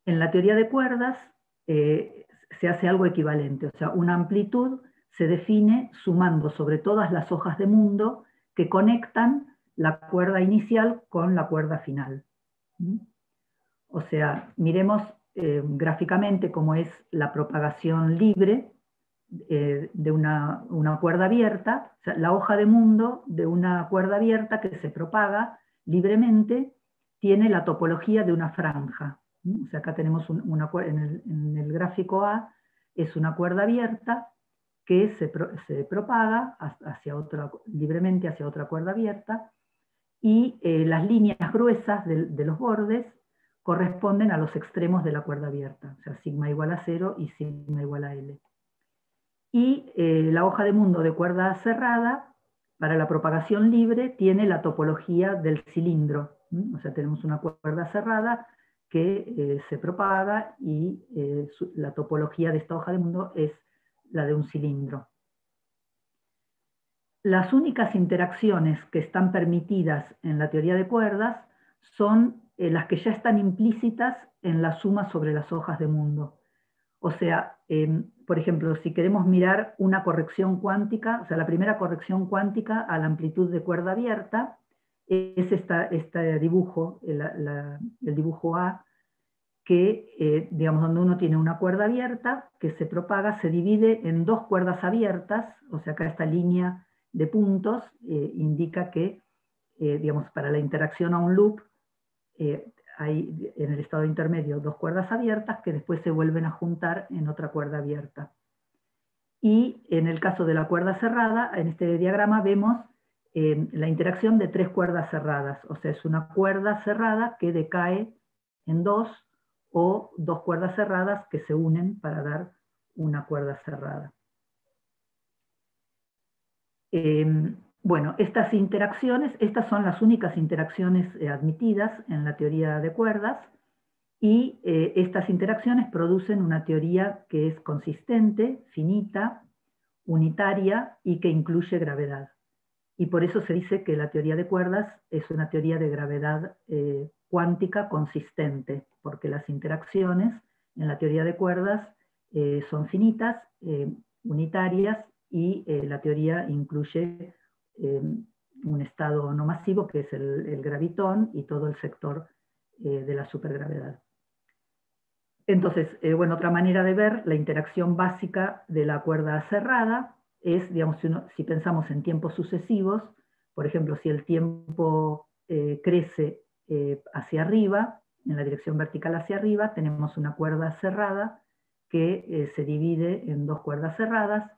En la teoría de cuerdas eh, se hace algo equivalente, o sea, una amplitud se define sumando sobre todas las hojas de mundo que conectan la cuerda inicial con la cuerda final. ¿Mm? O sea, miremos eh, gráficamente cómo es la propagación libre eh, de una, cuerda abierta, la hoja de mundo de una cuerda abierta que se propaga libremente tiene la topología de una franja. O sea, acá tenemos una, en, el, gráfico A, es una cuerda abierta que se, propaga hacia otra, libremente hacia otra cuerda abierta, y eh, las líneas gruesas de, los bordes corresponden a los extremos de la cuerda abierta, o sea, sigma igual a 0 y sigma igual a L. Y eh, la hoja de mundo de cuerda cerrada, para la propagación libre, tiene la topología del cilindro. O sea, tenemos una cuerda cerrada que eh, se propaga y eh, la topología de esta hoja de mundo es la de un cilindro. Las únicas interacciones que están permitidas en la teoría de cuerdas son las que ya están implícitas en la suma sobre las hojas de mundo. O sea, em, por ejemplo, si queremos mirar una corrección cuántica, o sea, la primera corrección cuántica a la amplitud de cuerda abierta, es este dibujo, el, dibujo A, que, eh, digamos, donde uno tiene una cuerda abierta que se propaga, se divide en dos cuerdas abiertas, o sea, acá esta línea de puntos eh, indica que, eh, digamos, para la interacción a un loop, hay en el estado intermedio dos cuerdas abiertas que después se vuelven a juntar en otra cuerda abierta. Y en el caso de la cuerda cerrada, en este diagrama vemos eh, la interacción de tres cuerdas cerradas, o sea, es una cuerda cerrada que decae en dos o dos cuerdas cerradas que se unen para dar una cuerda cerrada. Eh, bueno, estas interacciones, estas son las únicas interacciones eh, admitidas en la teoría de cuerdas y eh, estas interacciones producen una teoría que es consistente, finita, unitaria y que incluye gravedad. Y por eso se dice que la teoría de cuerdas es una teoría de gravedad eh, cuántica consistente, porque las interacciones en la teoría de cuerdas son finitas, unitarias y la teoría incluye un estado no masivo que es el, gravitón y todo el sector eh, de la supergravedad. Entonces, eh, bueno, otra manera de ver la interacción básica de la cuerda cerrada es, digamos, si, pensamos en tiempos sucesivos, por ejemplo, si el tiempo eh, crece hacia arriba, en la dirección vertical hacia arriba, tenemos una cuerda cerrada que se divide en dos cuerdas cerradas,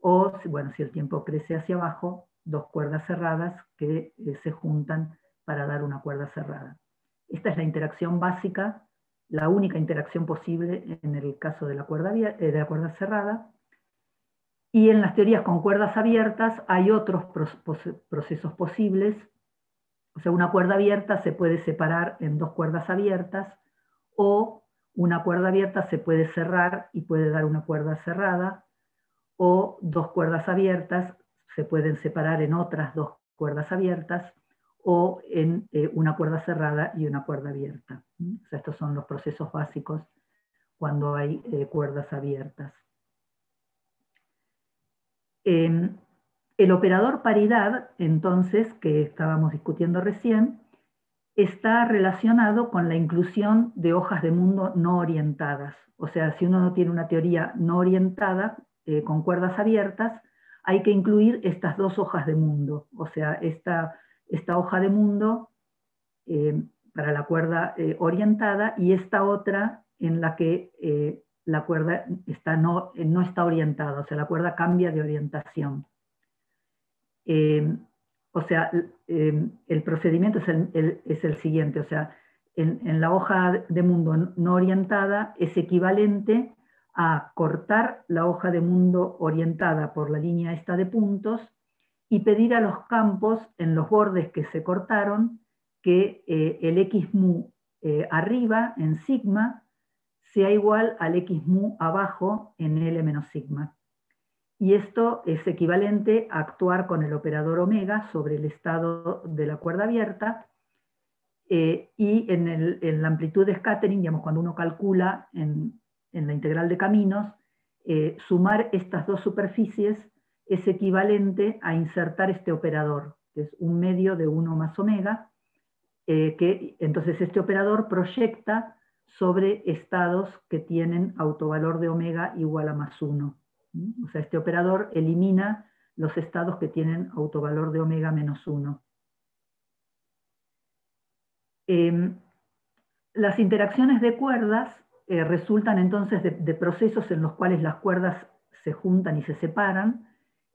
o, bueno, si el tiempo crece hacia abajo, dos cuerdas cerradas que eh, se juntan para dar una cuerda cerrada. Esta es la interacción básica, la única interacción posible en el caso de la cuerda, eh, de la cuerda cerrada. Y en las teorías con cuerdas abiertas hay otros procesos posibles. O sea, una cuerda abierta se puede separar en dos cuerdas abiertas o una cuerda abierta se puede cerrar y puede dar una cuerda cerrada o dos cuerdas abiertas se pueden separar en otras dos cuerdas abiertas o en eh, una cuerda cerrada y una cuerda abierta. estos son los procesos básicos cuando hay eh, cuerdas abiertas. Em, el operador paridad, entonces, que estábamos discutiendo recién, está relacionado con la inclusión de hojas de mundo no orientadas. O sea, si uno no tiene una teoría no orientada eh, con cuerdas abiertas, hay que incluir estas dos hojas de mundo, o sea, esta, esta hoja de mundo eh, para la cuerda eh, orientada y esta otra en la que eh, la cuerda está no, no, está orientada, o sea, la cuerda cambia de orientación. o sea, el procedimiento es el, es el, siguiente, o sea, en, en la hoja de mundo no orientada es equivalente a cortar la hoja de mundo orientada por la línea esta de puntos y pedir a los campos en los bordes que se cortaron que eh, el x mu eh, arriba en sigma sea igual al x mu abajo en L menos sigma. Y esto es equivalente a actuar con el operador omega sobre el estado de la cuerda abierta eh, y en, en, la amplitud de scattering, digamos, cuando uno calcula en, en la integral de caminos, eh, sumar estas dos superficies es equivalente a insertar este operador, que es un medio de 1 más omega, eh, que entonces este operador proyecta sobre estados que tienen autovalor de omega igual a más 1. O sea, este operador elimina los estados que tienen autovalor de omega menos 1. Em, las interacciones de cuerdas eh, resultan entonces de, procesos en los cuales las cuerdas se juntan y se separan.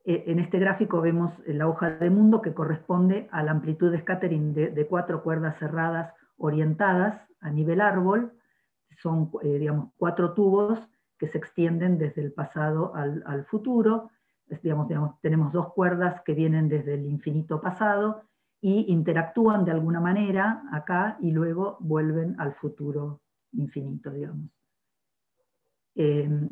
Eh, en este gráfico vemos la hoja de mundo que corresponde a la amplitud de scattering de, cuatro cuerdas cerradas orientadas a nivel árbol. Son, eh, digamos, cuatro tubos que se extienden desde el pasado al, futuro. digamos, tenemos dos cuerdas que vienen desde el infinito pasado y interactúan de alguna manera acá y luego vuelven al futuro infinito, digamos. Em,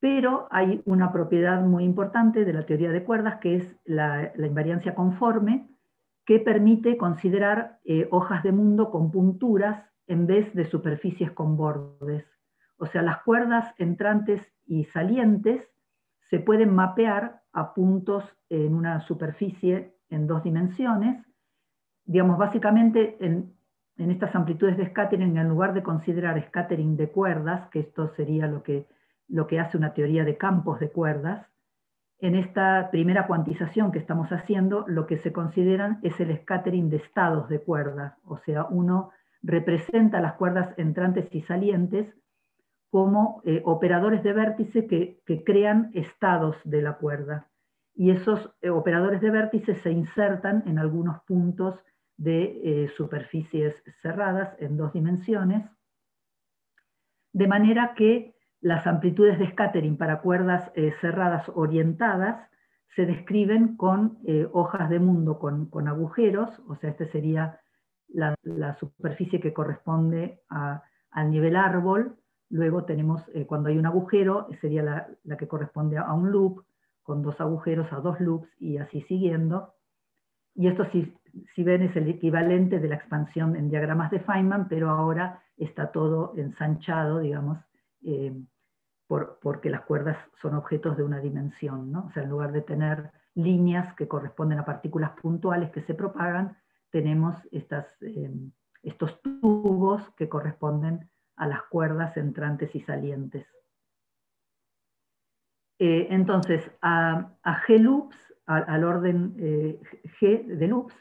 pero hay una propiedad muy importante de la teoría de cuerdas que es la, invariancia conforme, que permite considerar eh, hojas de mundo con punturas en vez de superficies con bordes. O sea, las cuerdas entrantes y salientes se pueden mapear a puntos en una superficie en dos dimensiones. Digamos, básicamente en, estas amplitudes de scattering, en lugar de considerar scattering de cuerdas, que esto sería lo que, lo que hace una teoría de campos de cuerdas, en esta primera cuantización que estamos haciendo, lo que se consideran es el scattering de estados de cuerdas, o sea, uno representa las cuerdas entrantes y salientes como eh, operadores de vértice que, crean estados de la cuerda. Y esos eh, operadores de vértice se insertan en algunos puntos de eh, superficies cerradas en dos dimensiones, de manera que las amplitudes de scattering para cuerdas cerradas orientadas se describen con hojas de mundo con, agujeros, o sea, esta sería la, superficie que corresponde al nivel árbol, Luego tenemos, eh, cuando hay un agujero, sería la, que corresponde a un loop, con dos agujeros a dos loops y así siguiendo. Y esto, si, si ven, es el equivalente de la expansión en diagramas de Feynman, pero ahora está todo ensanchado, digamos, eh, porque las cuerdas son objetos de una dimensión. ¿no? O sea, en lugar de tener líneas que corresponden a partículas puntuales que se propagan, tenemos estas, eh, estos tubos que corresponden a las cuerdas entrantes y salientes. Eh, entonces, a, G loops, al orden G de loops,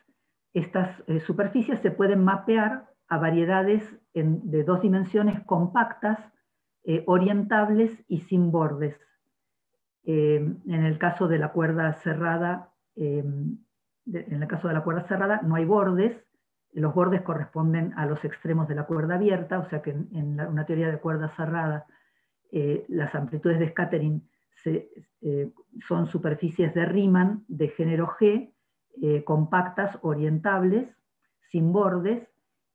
estas eh, superficies se pueden mapear a variedades de dos dimensiones compactas, orientables y sin bordes. en el caso de la cuerda cerrada, en el caso de la cuerda cerrada no hay bordes, los bordes corresponden a los extremos de la cuerda abierta, o sea que en, una teoría de cuerda cerrada eh, las amplitudes de scattering eh, son superficies de Riemann de género G, eh, compactas, orientables, sin bordes,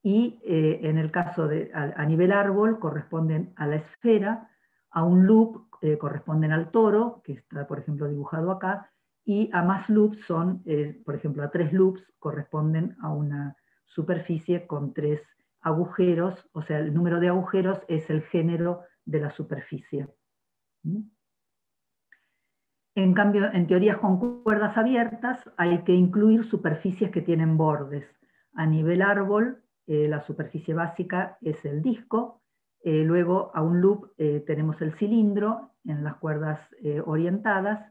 y en el caso de a, nivel árbol corresponden a la esfera, a un loop corresponden al toro, que está por ejemplo dibujado acá, y a más loops son, por ejemplo, a tres loops corresponden a una superficie con tres agujeros, o sea, el número de agujeros es el género de la superficie. ¿Mm? En cambio, en teorías con cuerdas abiertas hay que incluir superficies que tienen bordes. A nivel árbol, eh, la superficie básica es el disco, eh, luego a un loop eh, tenemos el cilindro en las cuerdas orientadas,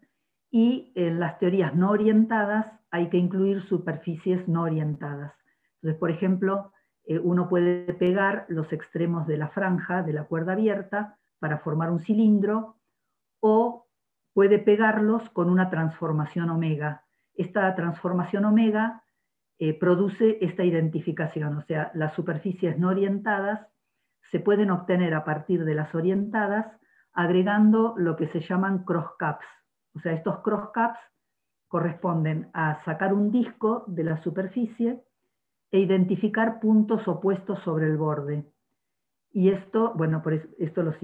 y en las teorías no orientadas hay que incluir superficies no orientadas. Entonces, por ejemplo, eh, uno puede pegar los extremos de la franja de la cuerda abierta para formar un cilindro o puede pegarlos con una transformación omega. Esta transformación omega eh, produce esta identificación, o sea, las superficies no orientadas se pueden obtener a partir de las orientadas agregando lo que se llaman crosscaps. O sea, estos crosscaps corresponden a sacar un disco de la superficie e identificar puntos opuestos sobre el borde. Y esto, bueno, por esto los,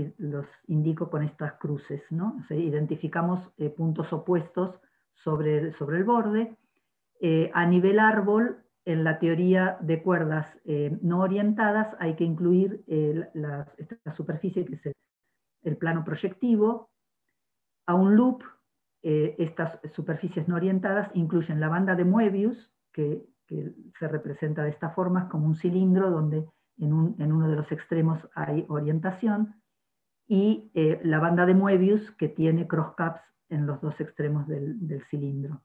indico con estas cruces, ¿no? identificamos eh, puntos opuestos sobre, sobre el borde. Eh, a nivel árbol, en la teoría de cuerdas eh, no orientadas, hay que incluir la, esta superficie que es el, plano proyectivo. A un loop, estas superficies no orientadas incluyen la banda de Moebius, que que se representa de esta forma, como un cilindro donde en, uno de los extremos hay orientación, y eh, la banda de Moebius que tiene crosscaps en los dos extremos del, cilindro.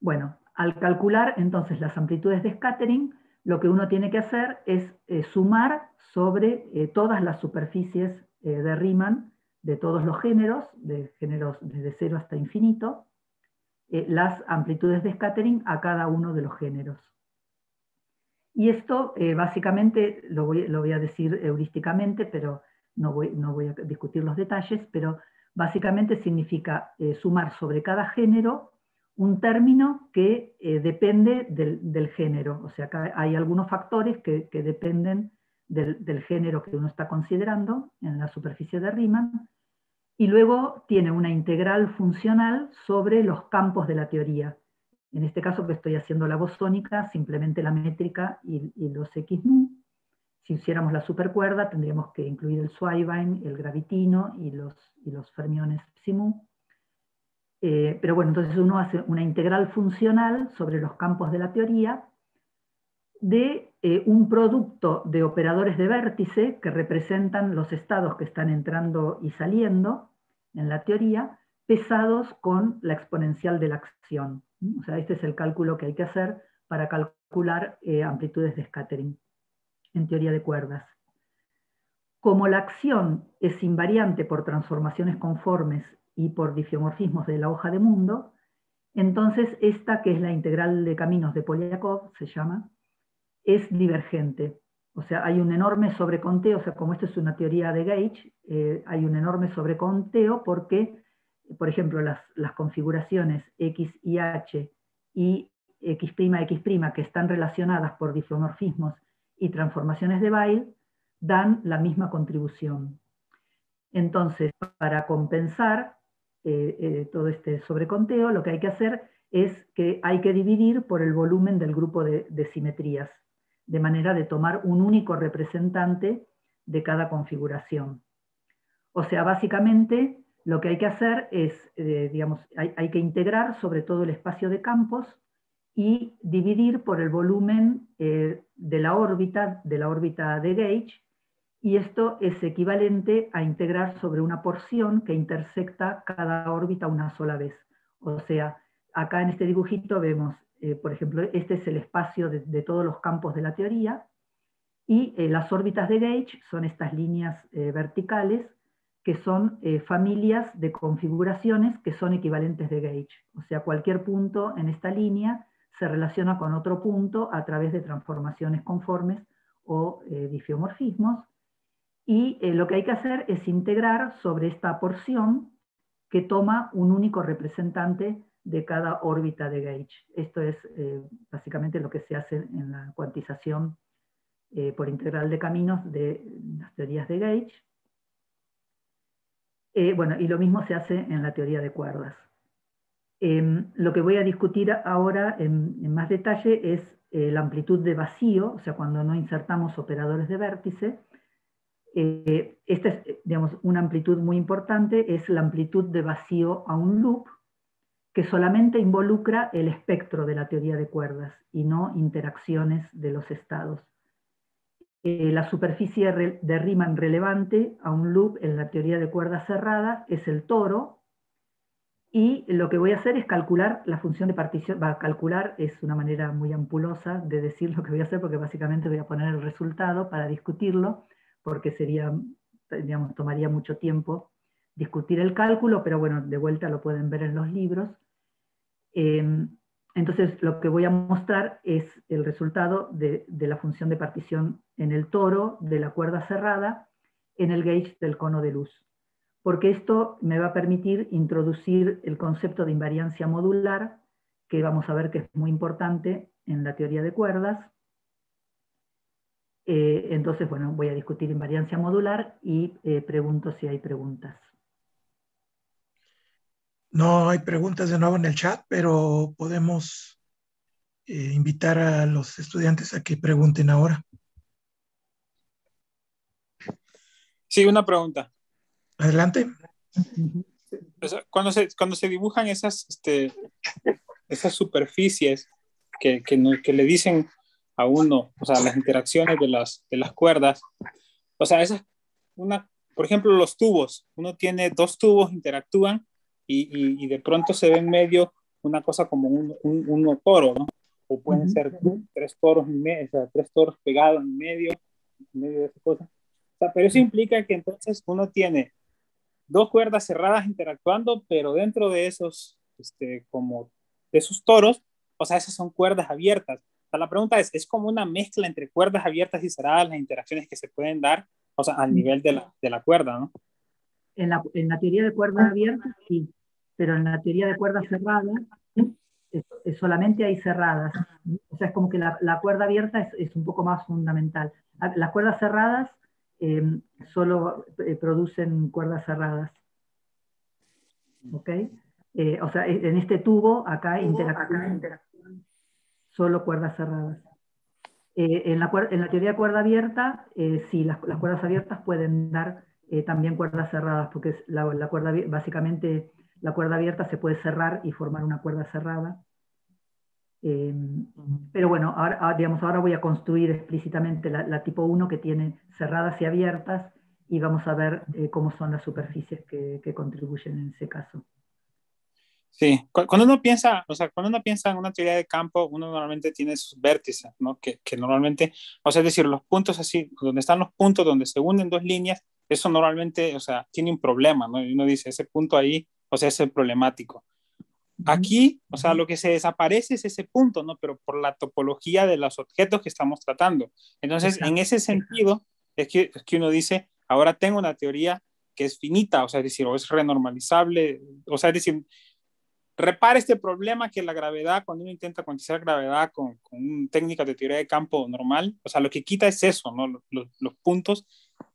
Bueno, al calcular entonces las amplitudes de scattering, lo que uno tiene que hacer es eh, sumar sobre eh, todas las superficies de Riemann de todos los géneros, de géneros desde cero hasta infinito, las amplitudes de scattering a cada uno de los géneros. Y esto básicamente, lo voy, lo voy, a decir heurísticamente, pero no voy, a discutir los detalles, pero básicamente significa eh, sumar sobre cada género un término que eh, depende del, género. O sea, hay algunos factores que, dependen del, género que uno está considerando en la superficie de Riemann, y luego tiene una integral funcional sobre los campos de la teoría. En este caso que estoy haciendo la bosónica, simplemente la métrica y, los x nu, si hiciéramos la supercuerda, tendríamos que incluir el Swabine, el gravitino y los, y los fermiones Psimu. Eh, pero bueno, entonces uno hace una integral funcional sobre los campos de la teoría de eh, un producto de operadores de vértice que representan los estados que están entrando y saliendo en la teoría, pesados con la exponencial de la acción. O sea, este es el cálculo que hay que hacer para calcular eh, amplitudes de scattering en teoría de cuerdas. Como la acción es invariante por transformaciones conformes y por difiomorfismos de la hoja de mundo, entonces esta, que es la integral de caminos de Polyakov, se llama, es divergente. O sea, hay un enorme sobreconteo, o sea, como esto es una teoría de Gauge, eh, hay un enorme sobreconteo porque, por ejemplo, las, configuraciones X y H y X', X', que están relacionadas por difiomorfismos y transformaciones de Bail dan la misma contribución. Entonces, para compensar eh, eh, todo este sobreconteo, lo que hay que hacer es que hay que dividir por el volumen del grupo de, simetrías, de manera de tomar un único representante de cada configuración. O sea, básicamente lo que hay que hacer es, eh, digamos, hay, que integrar sobre todo el espacio de campos y dividir por el volumen eh, de la órbita, de la órbita de Gauge, y esto es equivalente a integrar sobre una porción que intersecta cada órbita una sola vez. O sea, acá en este dibujito vemos, eh, por ejemplo, este es el espacio de, todos los campos de la teoría, y las órbitas de Gauge son estas líneas verticales que son familias de configuraciones que son equivalentes de Gauge. O sea, cualquier punto en esta línea se relaciona con otro punto a través de transformaciones conformes o eh, difiomorfismos. Y eh, lo que hay que hacer es integrar sobre esta porción que toma un único representante de cada órbita de Gauge. Esto es eh, básicamente lo que se hace en la cuantización por integral de caminos de las teorías de Gauge. Bueno, y lo mismo se hace en la teoría de cuerdas. Em, lo que voy a discutir ahora en, más detalle es eh, la amplitud de vacío, o sea, cuando no insertamos operadores de vértice. Eh, esta es, digamos, una amplitud muy importante, es la amplitud de vacío a un loop, que solamente involucra el espectro de la teoría de cuerdas y no interacciones de los estados. Eh, la superficie de Riemann relevante a un loop en la teoría de cuerdas cerrada es el toro, y lo que voy a hacer es calcular la función de partición. Va a calcular es una manera muy ampulosa de decir lo que voy a hacer, porque básicamente voy a poner el resultado para discutirlo, porque sería, digamos, tomaría mucho tiempo discutir el cálculo, pero bueno, de vuelta lo pueden ver en los libros. Em, entonces, lo que voy a mostrar es el resultado de, la función de partición en el toro de la cuerda cerrada en el gauge del cono de luz porque esto me va a permitir introducir el concepto de invariancia modular, que vamos a ver que es muy importante en la teoría de cuerdas. Eh, entonces, bueno, voy a discutir invariancia modular y eh, pregunto si hay preguntas. No hay preguntas de nuevo en el chat, pero podemos eh, invitar a los estudiantes a que pregunten ahora. Sí, una pregunta. Adelante. cuando, se, cuando se dibujan esas, este, esas superficies que, que, que, le dicen a uno, o sea, las interacciones de las, de las cuerdas, o sea, esa, una, por ejemplo, los tubos. Uno tiene dos tubos, interactúan y, y, de pronto se ve en medio una cosa como un, un, un toro, ¿no? O pueden ser tres toros, en medio, o sea, tres toros pegados en medio, en medio de esa cosa. O sea, pero eso implica que entonces uno tiene dos cuerdas cerradas interactuando, pero dentro de esos, este, como de esos toros, o sea, esas son cuerdas abiertas. O sea, la pregunta es, ¿es como una mezcla entre cuerdas abiertas y cerradas las interacciones que se pueden dar, o sea, al nivel de la, de la cuerda, ¿no? En la, en la teoría de cuerdas abiertas, sí pero en la teoría de cuerdas cerradas es, solamente hay cerradas. O sea, es como que la, cuerda abierta es, un poco más fundamental. Las cuerdas cerradas em, solo eh, producen cuerdas cerradas. ¿Ok? Eh, o sea, en este tubo acá interactúan solo cuerdas cerradas. Eh, en, la, en, la, teoría de cuerda abierta, sí, las, las, cuerdas abiertas pueden dar también cuerdas cerradas, porque la, la cuerda básicamente la cuerda abierta se puede cerrar y formar una cuerda cerrada. Eh, pero bueno, ahora, ah, digamos, ahora voy a construir explícitamente la, tipo 1 que tiene cerradas y abiertas y vamos a ver eh, cómo son las superficies que, contribuyen en ese caso. Sí, cuando uno piensa, o sea, cuando uno piensa en una teoría de campo, uno normalmente tiene sus vértices, ¿no? Que, que, normalmente, o sea, es decir, los puntos así, donde están los puntos donde se unen dos líneas, eso normalmente, o sea, tiene un problema, ¿no? Y uno dice, ese punto ahí o sea, es el problemático. Aquí, o sea, lo que se desaparece es ese punto, ¿no? Pero por la topología de los objetos que estamos tratando. Entonces, en ese sentido, es que, es que uno dice, ahora tengo una teoría que es finita, o sea, es decir, o es renormalizable, o sea, es decir, repara este problema que la gravedad, cuando uno intenta cuantizar gravedad con, con técnicas de teoría de campo normal, o sea, lo que quita es eso, ¿no? Los, los puntos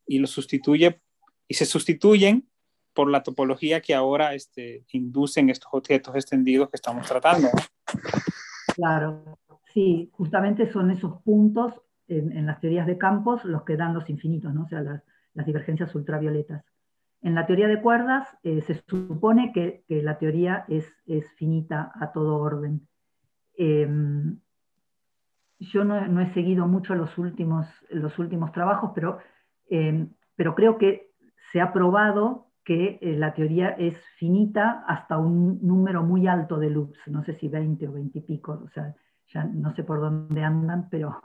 y los sustituye y se sustituyen por la topología que ahora este, inducen estos objetos extendidos que estamos tratando. Claro, sí, justamente son esos puntos en, las teorías de campos los que dan los infinitos, ¿no? o sea, las, divergencias ultravioletas. En la teoría de cuerdas eh, se supone que, la teoría es, es, finita a todo orden. Em, yo no, he seguido mucho los últimos, los últimos trabajos, pero, em, pero creo que se ha probado que eh, la teoría es finita hasta un número muy alto de loops, no sé si 20 o 20 y pico, o sea, ya no sé por dónde andan, pero,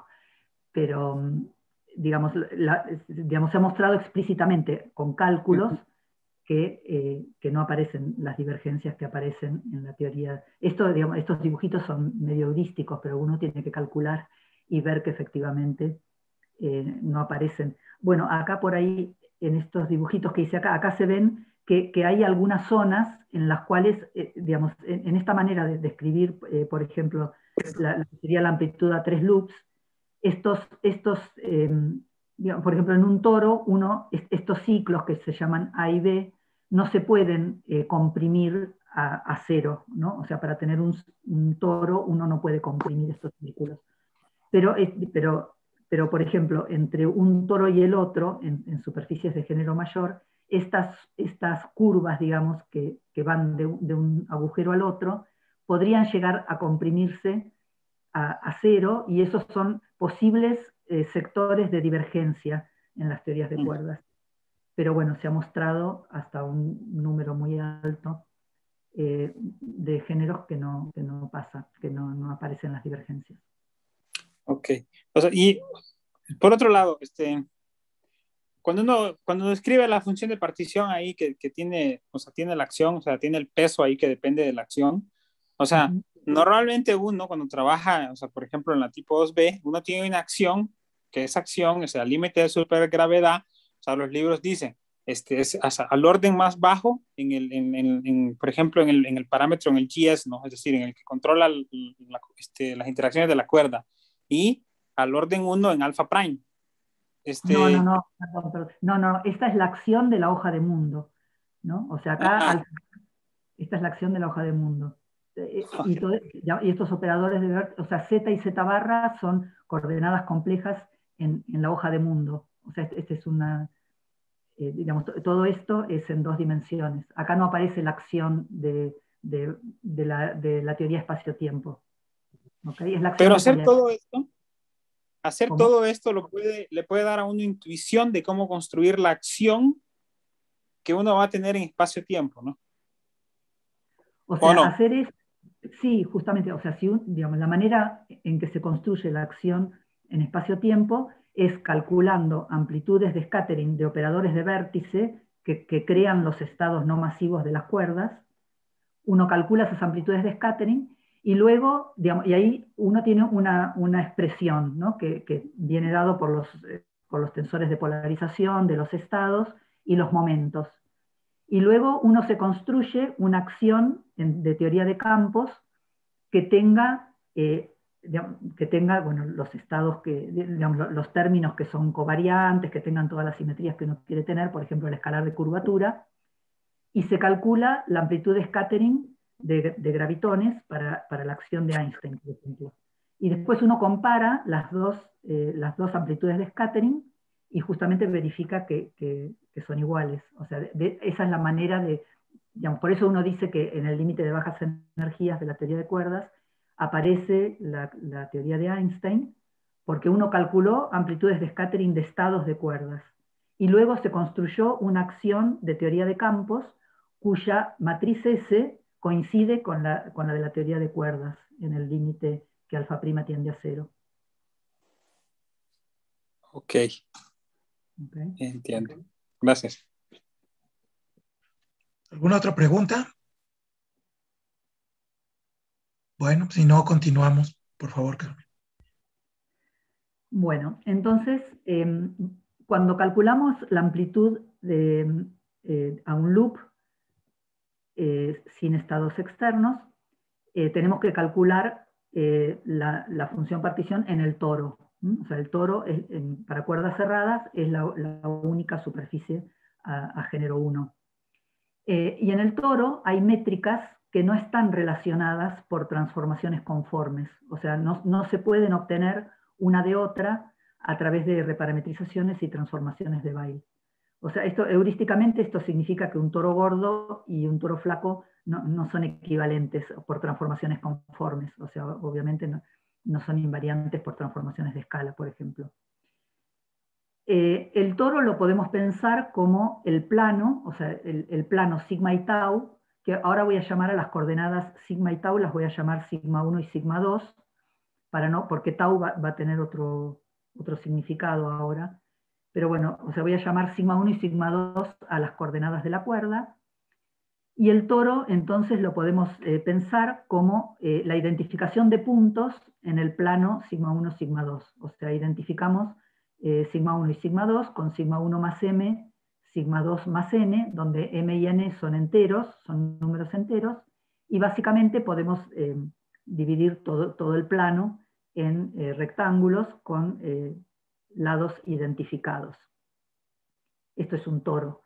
pero mm, digamos, digamos, se ha mostrado explícitamente con cálculos que, eh, que, no aparecen las divergencias que aparecen en la teoría. Esto, digamos, estos dibujitos son medio heurísticos, pero uno tiene que calcular y ver que efectivamente eh, no aparecen. Bueno, acá por ahí en estos dibujitos que hice acá, acá se ven que, hay algunas zonas en las cuales, eh, digamos, en, esta manera de describir, eh, por ejemplo, la, sería la amplitud a tres loops, estos, estos em, por ejemplo, en un toro, uno, estos ciclos que se llaman A y B, no se pueden eh, comprimir a, cero, ¿no? O sea, para tener un, toro uno no puede comprimir estos círculos. Pero, pero pero por ejemplo, entre un toro y el otro, en, superficies de género mayor, estas, estas curvas, digamos, que, van de, un agujero al otro, podrían llegar a comprimirse a, cero y esos son posibles eh, sectores de divergencia en las teorías de mm. cuerdas. Pero bueno, se ha mostrado hasta un número muy alto eh, de géneros que no, que no pasa, que no, no aparecen las divergencias. Ok. O sea, y por otro lado, este, cuando uno, cuando uno escribe la función de partición ahí que, que, tiene, o sea, tiene la acción, o sea, tiene el peso ahí que depende de la acción, o sea, normalmente uno cuando trabaja, o sea, por ejemplo, en la tipo 2B, uno tiene una acción, que esa acción es el límite de supergravedad, o sea, los libros dicen, este, es al orden más bajo, en el, en, en, por ejemplo, en el, en el, parámetro, en el GS, ¿no? es decir, en el que controla este, las interacciones de la cuerda y al orden 1 en alfa prime. Este... No, no, no, no, no, esta es la acción de la hoja de mundo, ¿no? O sea, acá esta es la acción de la hoja de mundo. Eh, y, estos operadores de, o sea, z y z barra son coordenadas complejas en, en la hoja de mundo. O sea, este, este es una, eh, digamos, todo esto es en dos dimensiones. Acá no aparece la acción de, de, de la, la, teoría espacio-tiempo. Pero hacer todo esto, hacer todo esto lo puede, le puede dar a una intuición de cómo construir la acción que uno va a tener en espacio-tiempo, ¿no? O sea, hacer es, sí, justamente, o sea, si digamos, la manera en que se construye la acción en espacio-tiempo es calculando amplitudes de scattering de operadores de vértice que, crean los estados no masivos de las cuerdas. Uno calcula esas amplitudes de scattering y luego, digamos, y ahí uno tiene una, expresión ¿no? que, viene dado por los, eh, por los tensores de polarización de los estados y los momentos. Y luego uno se construye una acción de teoría de campos que tenga, eh, que tenga bueno, los estados, que, los términos que son covariantes, que tengan todas las simetrías que uno quiere tener, por ejemplo, el escalar de curvatura, y se calcula la amplitud de scattering de, gravitones para, la acción de Einstein, por ejemplo. Y después uno compara las dos, eh, las dos amplitudes de scattering y justamente verifica que, son iguales. O sea, esa es la manera de, digamos, por eso uno dice que en el límite de bajas energías de la teoría de cuerdas aparece la, teoría de Einstein, porque uno calculó amplitudes de scattering de estados de cuerdas. Y luego se construyó una acción de teoría de campos cuya matriz S coincide con la, con la de la teoría de cuerdas en el límite que alfa prima tiende a cero. Ok. Entiendo. Gracias. ¿Alguna otra pregunta? Bueno, si no, continuamos, por favor, Carmen. Bueno, entonces, em, cuando calculamos la amplitud de, eh, a un loop eh, sin estados externos, eh, tenemos que calcular la, función partición en el toro. O sea, el toro para cuerdas cerradas es la, única superficie a, género 1. Eh, y en el toro hay métricas que no están relacionadas por transformaciones conformes. O sea, no, se pueden obtener una de otra a través de reparametrizaciones y transformaciones de Bail. O sea, esto, heurísticamente esto significa que un toro gordo y un toro flaco no, no son equivalentes por transformaciones conformes. O sea, obviamente no, no son invariantes por transformaciones de escala, por ejemplo. Eh, el toro lo podemos pensar como el plano, o sea, el, plano sigma y tau, que ahora voy a llamar a las coordenadas sigma y tau, las voy a llamar sigma 1 y sigma 2, para no, porque tau va, a tener otro, otro significado ahora. Pero bueno, o sea, voy a llamar sigma 1 y sigma 2 a las coordenadas de la cuerda, y el toro, entonces, lo podemos eh, pensar como eh, la identificación de puntos en el plano sigma 1, sigma 2. O sea, identificamos eh, sigma 1 y sigma 2 con sigma 1 más m, sigma 2 más n, donde m y n son enteros, son números enteros, y básicamente podemos dividir todo, todo, el plano en rectángulos con lados identificados. Esto es un toro.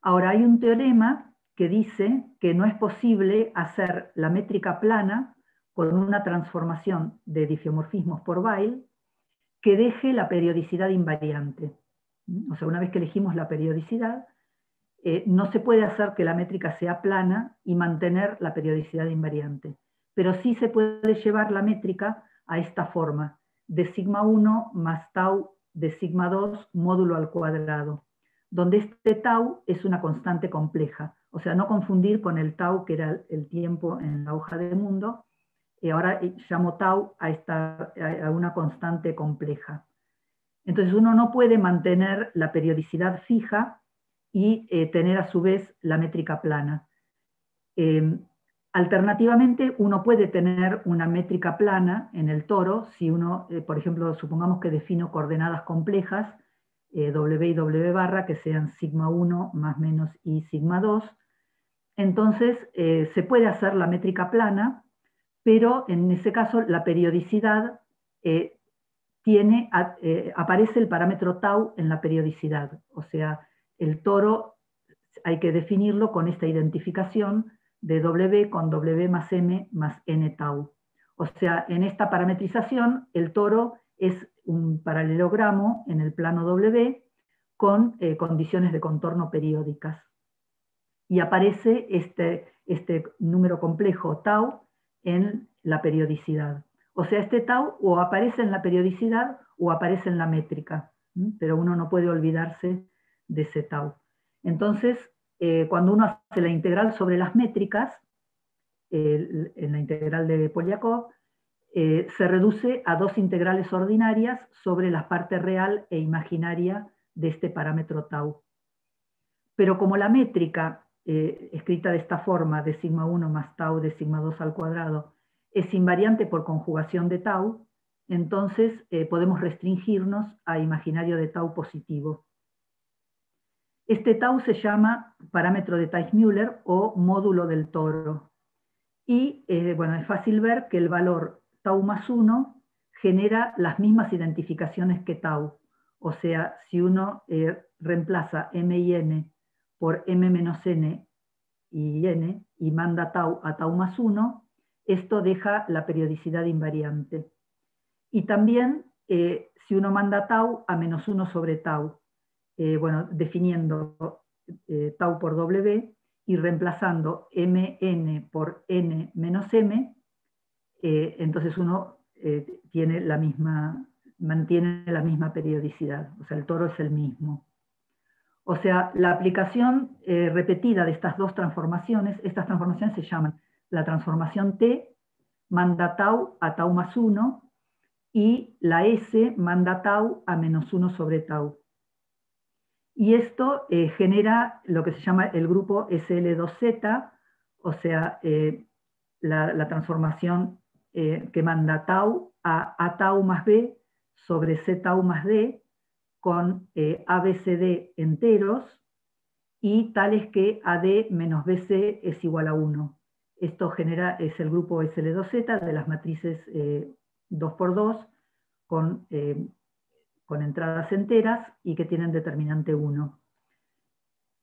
Ahora hay un teorema que dice que no es posible hacer la métrica plana con una transformación de difiomorfismos por Weil que deje la periodicidad invariante. O sea, una vez que elegimos la periodicidad, eh, no se puede hacer que la métrica sea plana y mantener la periodicidad invariante, pero sí se puede llevar la métrica a esta forma, de sigma 1 más tau de sigma 2 módulo al cuadrado, donde este tau es una constante compleja, o sea, no confundir con el tau, que era el tiempo en la hoja de mundo, y ahora llamo tau a, esta, a una constante compleja. Entonces uno no puede mantener la periodicidad fija y eh, tener a su vez la métrica plana. Em, alternativamente, uno puede tener una métrica plana en el toro si uno, eh, por ejemplo, supongamos que defino coordenadas complejas, eh, W y W barra, que sean sigma 1 más menos y sigma 2, entonces, eh, se puede hacer la métrica plana, pero en ese caso la periodicidad tiene, aparece el parámetro tau en la periodicidad. O sea, el toro hay que definirlo con esta identificación de W con W más M más N tau. O sea, en esta parametrización, el toro es un paralelogramo en el plano W con condiciones de contorno periódicas y aparece este, este número complejo tau en la periodicidad. O sea, este tau o aparece en la periodicidad o aparece en la métrica, pero uno no puede olvidarse de ese tau. Entonces, eh, cuando uno hace la integral sobre las métricas, en la integral de Polyakov, eh, se reduce a dos integrales ordinarias sobre la parte real e imaginaria de este parámetro tau. Pero como la métrica eh, escrita de esta forma, de sigma 1 más tau de sigma 2 al cuadrado, es invariante por conjugación de tau, entonces podemos restringirnos a imaginario de tau positivo. Este tau se llama parámetro de Teichmüller o módulo del toro. Y bueno, es fácil ver que el valor tau más 1 genera las mismas identificaciones que tau. O sea, si uno eh, reemplaza m y n por m menos n y n y manda tau a tau más 1, esto deja la periodicidad invariante. Y también eh, si uno manda tau a menos 1 sobre tau, eh, bueno, definiendo tau por w y reemplazando mn por n menos m, eh, entonces uno eh, tiene la misma, mantiene la misma periodicidad, o sea, el toro es el mismo. O sea, la aplicación eh, repetida de estas dos transformaciones, estas transformaciones se llaman la transformación T, manda tau a tau más 1, y la S manda tau a menos 1 sobre tau. Y esto genera lo que se llama el grupo SL2Z, o sea, la, la, transformación eh, que manda tau a, a, tau más b sobre c tau más d con eh, ABCD enteros y tales que AD menos BC es igual a 1. Esto genera, es el grupo SL2Z de las matrices 2x2 eh, con, eh, con entradas enteras y que tienen determinante 1.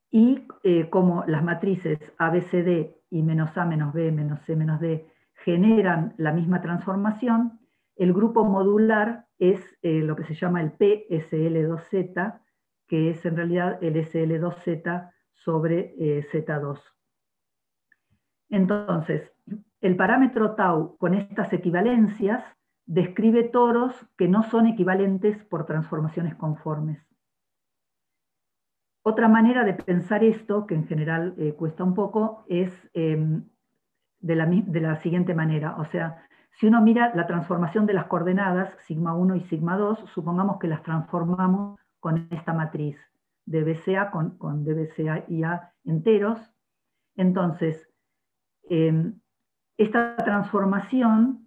Y como las matrices ABCD y menos A menos B menos C menos D generan la misma transformación, el grupo modular es eh, lo que se llama el PSL2Z, que es en realidad el SL2Z sobre eh, Z2. Entonces, el parámetro tau con estas equivalencias describe toros que no son equivalentes por transformaciones conformes. Otra manera de pensar esto, que en general eh, cuesta un poco, es em, de la, siguiente manera. O sea, si uno mira la transformación de las coordenadas, sigma 1 y sigma 2, supongamos que las transformamos con esta matriz de BCA con, con DBCA y A enteros. Entonces, em, esta transformación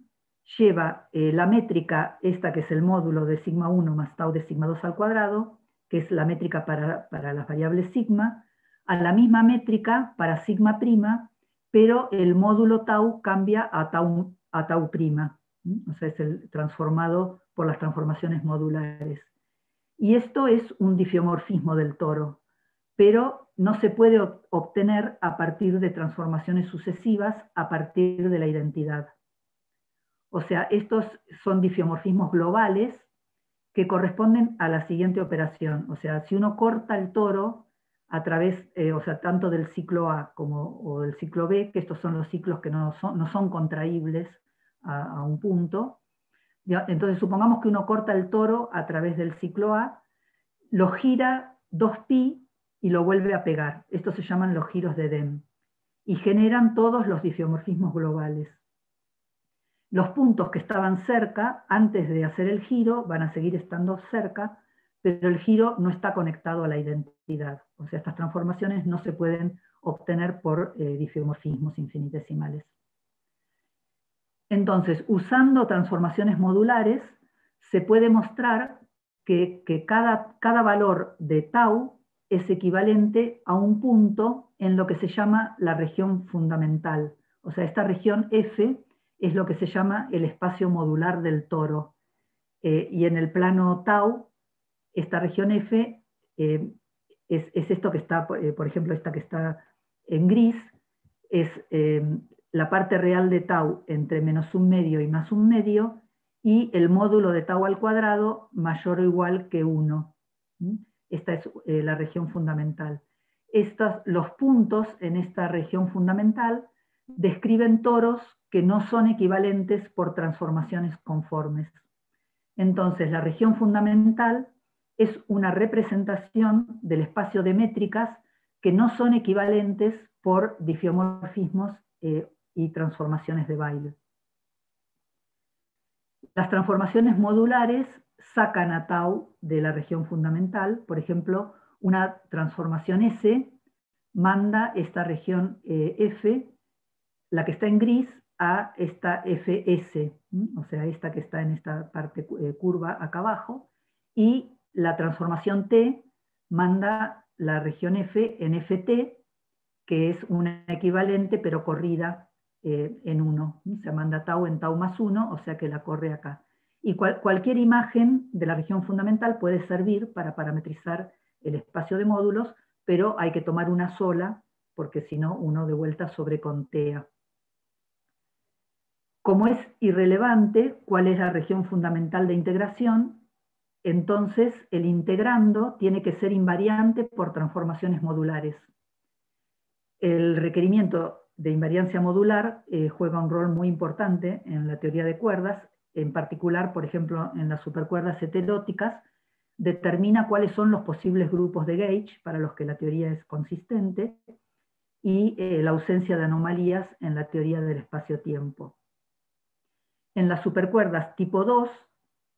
lleva eh, la métrica, esta que es el módulo de sigma 1 más tau de sigma 2 al cuadrado, que es la métrica para, para las variables sigma, a la misma métrica para sigma prima pero el módulo tau cambia a tau, a tau prima, o sea, es el transformado por las transformaciones modulares. Y esto es un difiomorfismo del toro, pero no se puede obtener a partir de transformaciones sucesivas a partir de la identidad. O sea, estos son difiomorfismos globales que corresponden a la siguiente operación. O sea, si uno corta el toro, a través, eh, o sea, tanto del ciclo A como o del ciclo B, que estos son los ciclos que no son, no son contraíbles a, un punto. Entonces, supongamos que uno corta el toro a través del ciclo A, lo gira 2pi y lo vuelve a pegar. Estos se llaman los giros de DEM. Y generan todos los difiomorfismos globales. Los puntos que estaban cerca, antes de hacer el giro, van a seguir estando cerca, pero el giro no está conectado a la identidad. O sea, estas transformaciones no se pueden obtener por eh, difeomorfismos infinitesimales. Entonces, usando transformaciones modulares, se puede mostrar que, cada, cada valor de tau es equivalente a un punto en lo que se llama la región fundamental. O sea, esta región F es lo que se llama el espacio modular del toro. Eh, y en el plano tau esta región F eh, es, esto que está, eh, por ejemplo, esta que está en gris, es la parte real de tau entre menos un medio y más un medio, y el módulo de tau al cuadrado mayor o igual que 1. Esta es la región fundamental. Estos, los puntos en esta región fundamental describen toros que no son equivalentes por transformaciones conformes. Entonces, la región fundamental es una representación del espacio de métricas que no son equivalentes por difiomorfismos eh, y transformaciones de baile. Las transformaciones modulares sacan a tau de la región fundamental, por ejemplo, una transformación S manda esta región eh, F, la que está en gris, a esta FS, o sea, esta que está en esta parte eh, curva acá abajo, y la transformación T manda la región F en FT, que es una equivalente pero corrida eh, en 1. Se manda tau en tau más 1, o sea que la corre acá. Y cualquier imagen de la región fundamental puede servir para parametrizar el espacio de módulos, pero hay que tomar una sola, porque si no, uno de vuelta sobrecontea. Como es irrelevante cuál es la región fundamental de integración, entonces el integrando tiene que ser invariante por transformaciones modulares. El requerimiento de invariancia modular eh, juega un rol muy importante en la teoría de cuerdas, en particular, por ejemplo, en las supercuerdas heteróticas, determina cuáles son los posibles grupos de gauge para los que la teoría es consistente y eh, la ausencia de anomalías en la teoría del espacio-tiempo. En las supercuerdas tipo 2,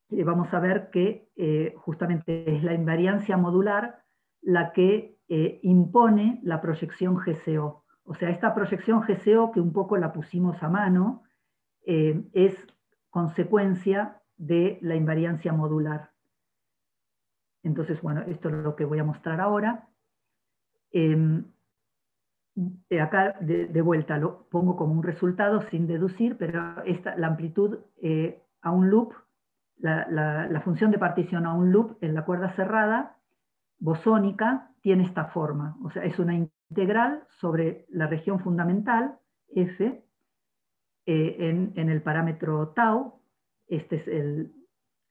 eh, vamos a ver que eh, justamente es la invariancia modular la que impone la proyección GCO. O sea, esta proyección GCO, que un poco la pusimos a mano, es consecuencia de la invariancia modular. Entonces, bueno, esto es lo que voy a mostrar ahora. Em, acá de, vuelta lo pongo como un resultado sin deducir, pero esta, la amplitud eh, a un loop, la, función de partición a un loop en la cuerda cerrada, bosónica, tiene esta forma. O sea, es una integral sobre la región fundamental, F, eh, en, en, el parámetro tau. Este es el,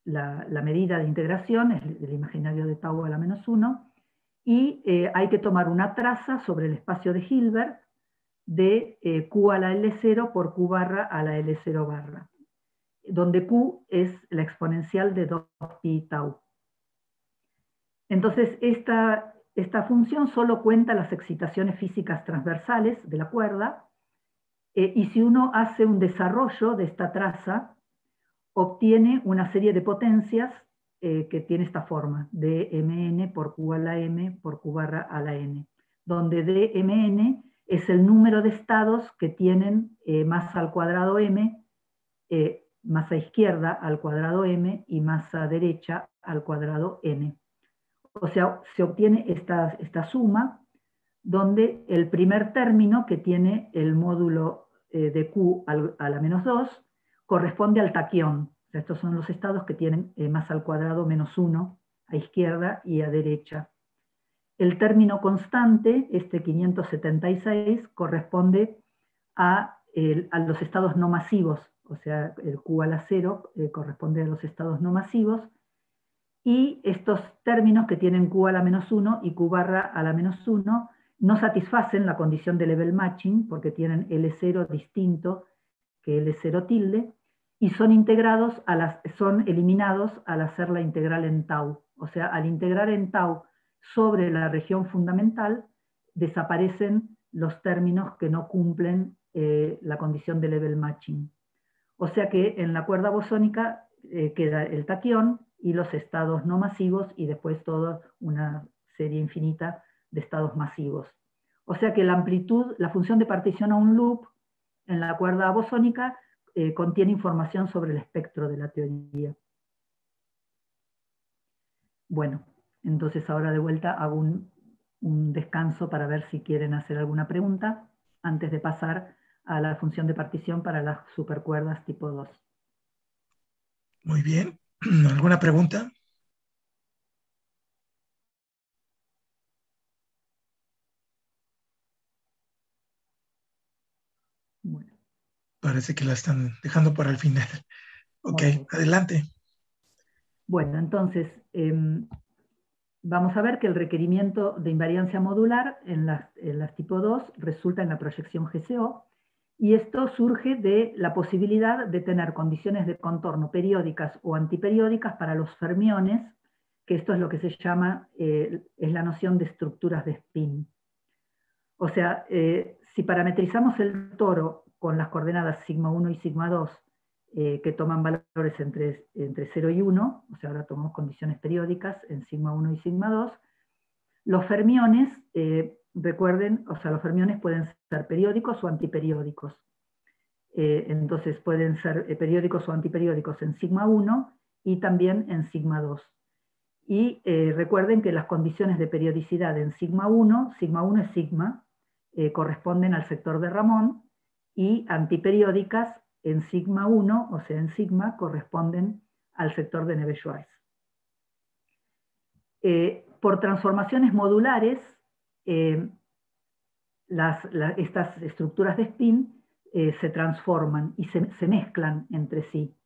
la, medida de integración, es el imaginario de tau a la menos 1, y eh, hay que tomar una traza sobre el espacio de Hilbert de eh, Q a la L0 por Q barra a la L0 barra, donde Q es la exponencial de 2pi tau. Entonces, esta, esta función solo cuenta las excitaciones físicas transversales de la cuerda, eh, y si uno hace un desarrollo de esta traza, obtiene una serie de potencias eh, que tiene esta forma, dmn por q a la m por q barra a la n, donde dmn es el número de estados que tienen eh, masa al cuadrado m, eh, masa izquierda al cuadrado m y masa derecha al cuadrado n. O sea, se obtiene esta, esta suma donde el primer término que tiene el módulo de q a la menos 2 corresponde al taquión. Estos son los estados que tienen eh, más al cuadrado menos 1 a izquierda y a derecha. El término constante, este 576, corresponde a, los estados no masivos, o sea, el Q a la 0 eh, corresponde a los estados no masivos, y estos términos que tienen Q a la menos 1 y Q barra a la menos 1 no satisfacen la condición de level matching porque tienen L0 distinto que L0 tilde, y son eliminados al hacer la integral en tau. O sea, al integrar en tau sobre la región fundamental, desaparecen los términos que no cumplen eh, la condición de level matching. O sea que en la cuerda bosónica eh, queda el taquión y los estados no masivos y después toda una serie infinita de estados masivos. O sea que la amplitud, la función de partición a un loop en la cuerda bosónica eh, contiene información sobre el espectro de la teoría. Bueno, entonces ahora de vuelta hago un, descanso para ver si quieren hacer alguna pregunta antes de pasar a la función de partición para las supercuerdas tipo 2. Muy bien. ¿Alguna pregunta? Parece que la están dejando para el final. Ok, adelante. Bueno, entonces, em, vamos a ver que el requerimiento de invariancia modular en las, tipo 2 resulta en la proyección GCO, y esto surge de la posibilidad de tener condiciones de contorno periódicas o antiperiódicas para los fermiones, que esto es lo que se llama, eh, es la noción de estructuras de spin. O sea, eh, si parametrizamos el toro con las coordenadas sigma 1 y sigma 2, eh, que toman valores entre, entre 0 y 1, o sea, ahora tomamos condiciones periódicas en sigma 1 y sigma 2, los fermiones, eh, recuerden, o sea, los fermiones pueden ser periódicos o antiperiódicos. entonces pueden ser periódicos o antiperiódicos en sigma 1 y también en sigma 2. Y recuerden que las condiciones de periodicidad en sigma 1, sigma 1 es sigma, eh, corresponden al sector de Ramón y antiperiódicas en sigma 1, o sea, en sigma, corresponden al sector de Neve-Schwarz. Eh, por transformaciones modulares, eh, estas estructuras de spin se transforman y se, mezclan entre sí.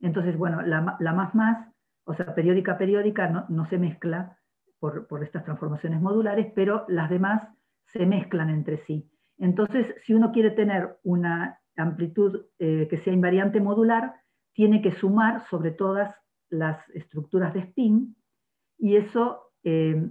Entonces, bueno, la, más más, o sea, periódica periódica no, se mezcla por, por, estas transformaciones modulares, pero las demás se mezclan entre sí. Entonces, si uno quiere tener una amplitud eh, que sea invariante modular, tiene que sumar sobre todas las estructuras de spin, y eso, eh,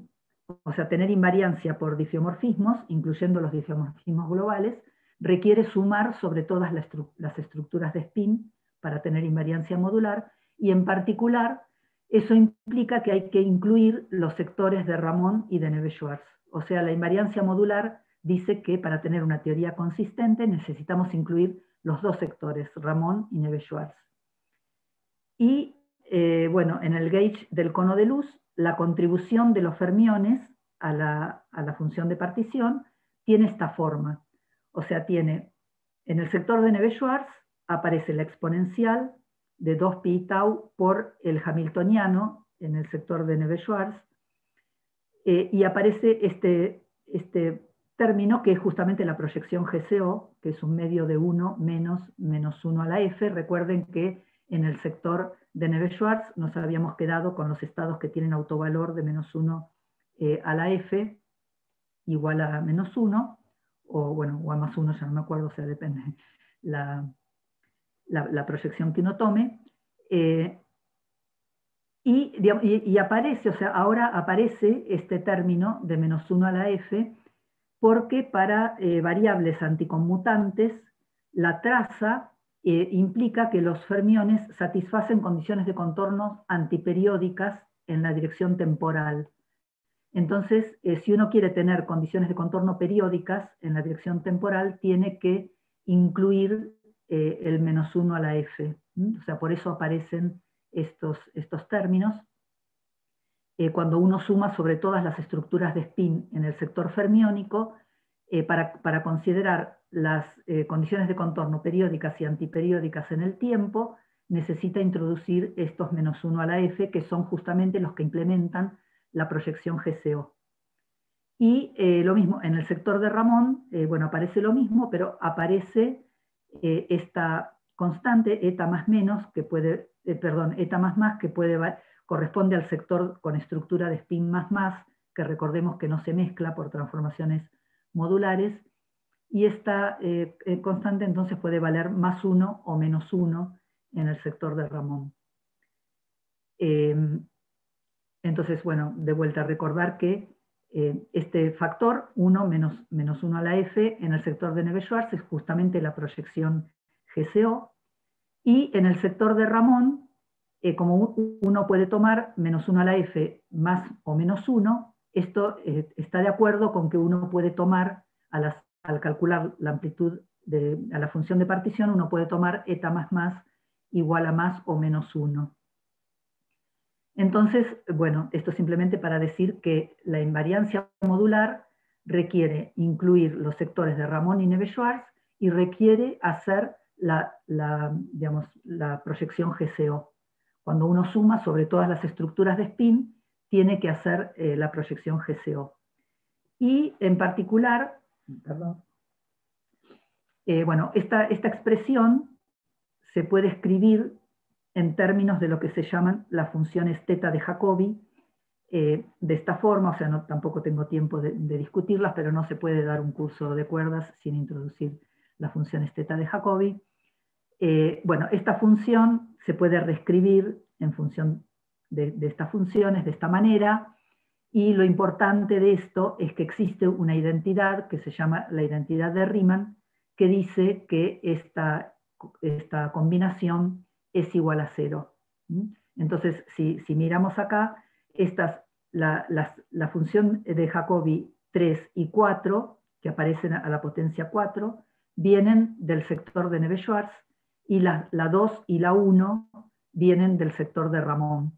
o sea, tener invariancia por difiomorfismos, incluyendo los difiomorfismos globales, requiere sumar sobre todas las, estructuras de spin para tener invariancia modular, y en particular, eso implica que hay que incluir los sectores de Ramón y de Neve-Schwarz. O sea, la invariancia modular dice que para tener una teoría consistente necesitamos incluir los dos sectores, Ramón y Neve-Schwarz. Y eh, bueno, en el gauge del cono de luz, la contribución de los fermiones a la, función de partición tiene esta forma. O sea, tiene en el sector de Neve-Schwarz aparece la exponencial de 2pi tau por el hamiltoniano en el sector de Neve-Schwarz, eh, y aparece este, este término que es justamente la proyección GCO, que es un medio de 1 menos menos 1 a la f. Recuerden que en el sector de Neve-Schwarz nos habíamos quedado con los estados que tienen autovalor de menos 1 eh, a la f igual a menos 1, o bueno, o a más 1, ya no me acuerdo, o sea, depende la, la, proyección que uno tome. Eh, y, aparece, o sea, ahora aparece este término de menos 1 a la f, porque para eh, variables anticonmutantes, la traza eh, implica que los fermiones satisfacen condiciones de contorno antiperiódicas en la dirección temporal. Entonces, eh, si uno quiere tener condiciones de contorno periódicas en la dirección temporal, tiene que incluir el menos 1 a la f. O sea, por eso aparecen estos, estos términos. Eh, cuando uno suma sobre todas las estructuras de spin en el sector fermiónico, eh, para, considerar las eh, condiciones de contorno periódicas y antiperiódicas en el tiempo, necesita introducir estos menos 1 a la f, que son justamente los que implementan la proyección GCO. Y lo mismo, en el sector de Ramón, bueno, aparece lo mismo, pero aparece esta constante, eta más menos, que puede perdón, eta más más, que puede, corresponde al sector con estructura de spin más más, que recordemos que no se mezcla por transformaciones modulares, y esta eh, eh, constante entonces puede valer más 1 o menos 1 en el sector de Ramón. Em, entonces, bueno, de vuelta a recordar que este factor 1 menos, menos 1 a la f en el sector de Neve-Schwarz es justamente la proyección GCO, y en el sector de Ramón, eh, como uno puede tomar menos 1 a la f más o menos 1, esto eh, está de acuerdo con que uno puede tomar, al calcular la amplitud a la función de partición, uno puede tomar eta más más igual a más o menos 1. Entonces, bueno, esto simplemente para decir que la invariancia modular requiere incluir los sectores de Ramón y Neve-Schwarz y requiere hacer la, la proyección GCO. Cuando uno suma sobre todas las estructuras de spin, tiene que hacer eh, la proyección GCO. Y en particular, eh, bueno, esta, esta expresión se puede escribir en términos de lo que se llaman las funciones teta de Jacobi, eh, de esta forma, o sea, no, tampoco tengo tiempo de, de, discutirlas, pero no se puede dar un curso de cuerdas sin introducir las funciones teta de Jacobi. Eh, bueno, esta función se puede reescribir en función de, estas funciones de esta manera. Y lo importante de esto es que existe una identidad que se llama la identidad de Riemann, que dice que esta, esta combinación es igual a cero. Entonces, si, miramos acá, estas, la, la, función de Jacobi 3 y 4, que aparecen a la potencia 4, vienen del sector de Neve-Schwarz, y la, la 2 y la 1 vienen del sector de Ramón.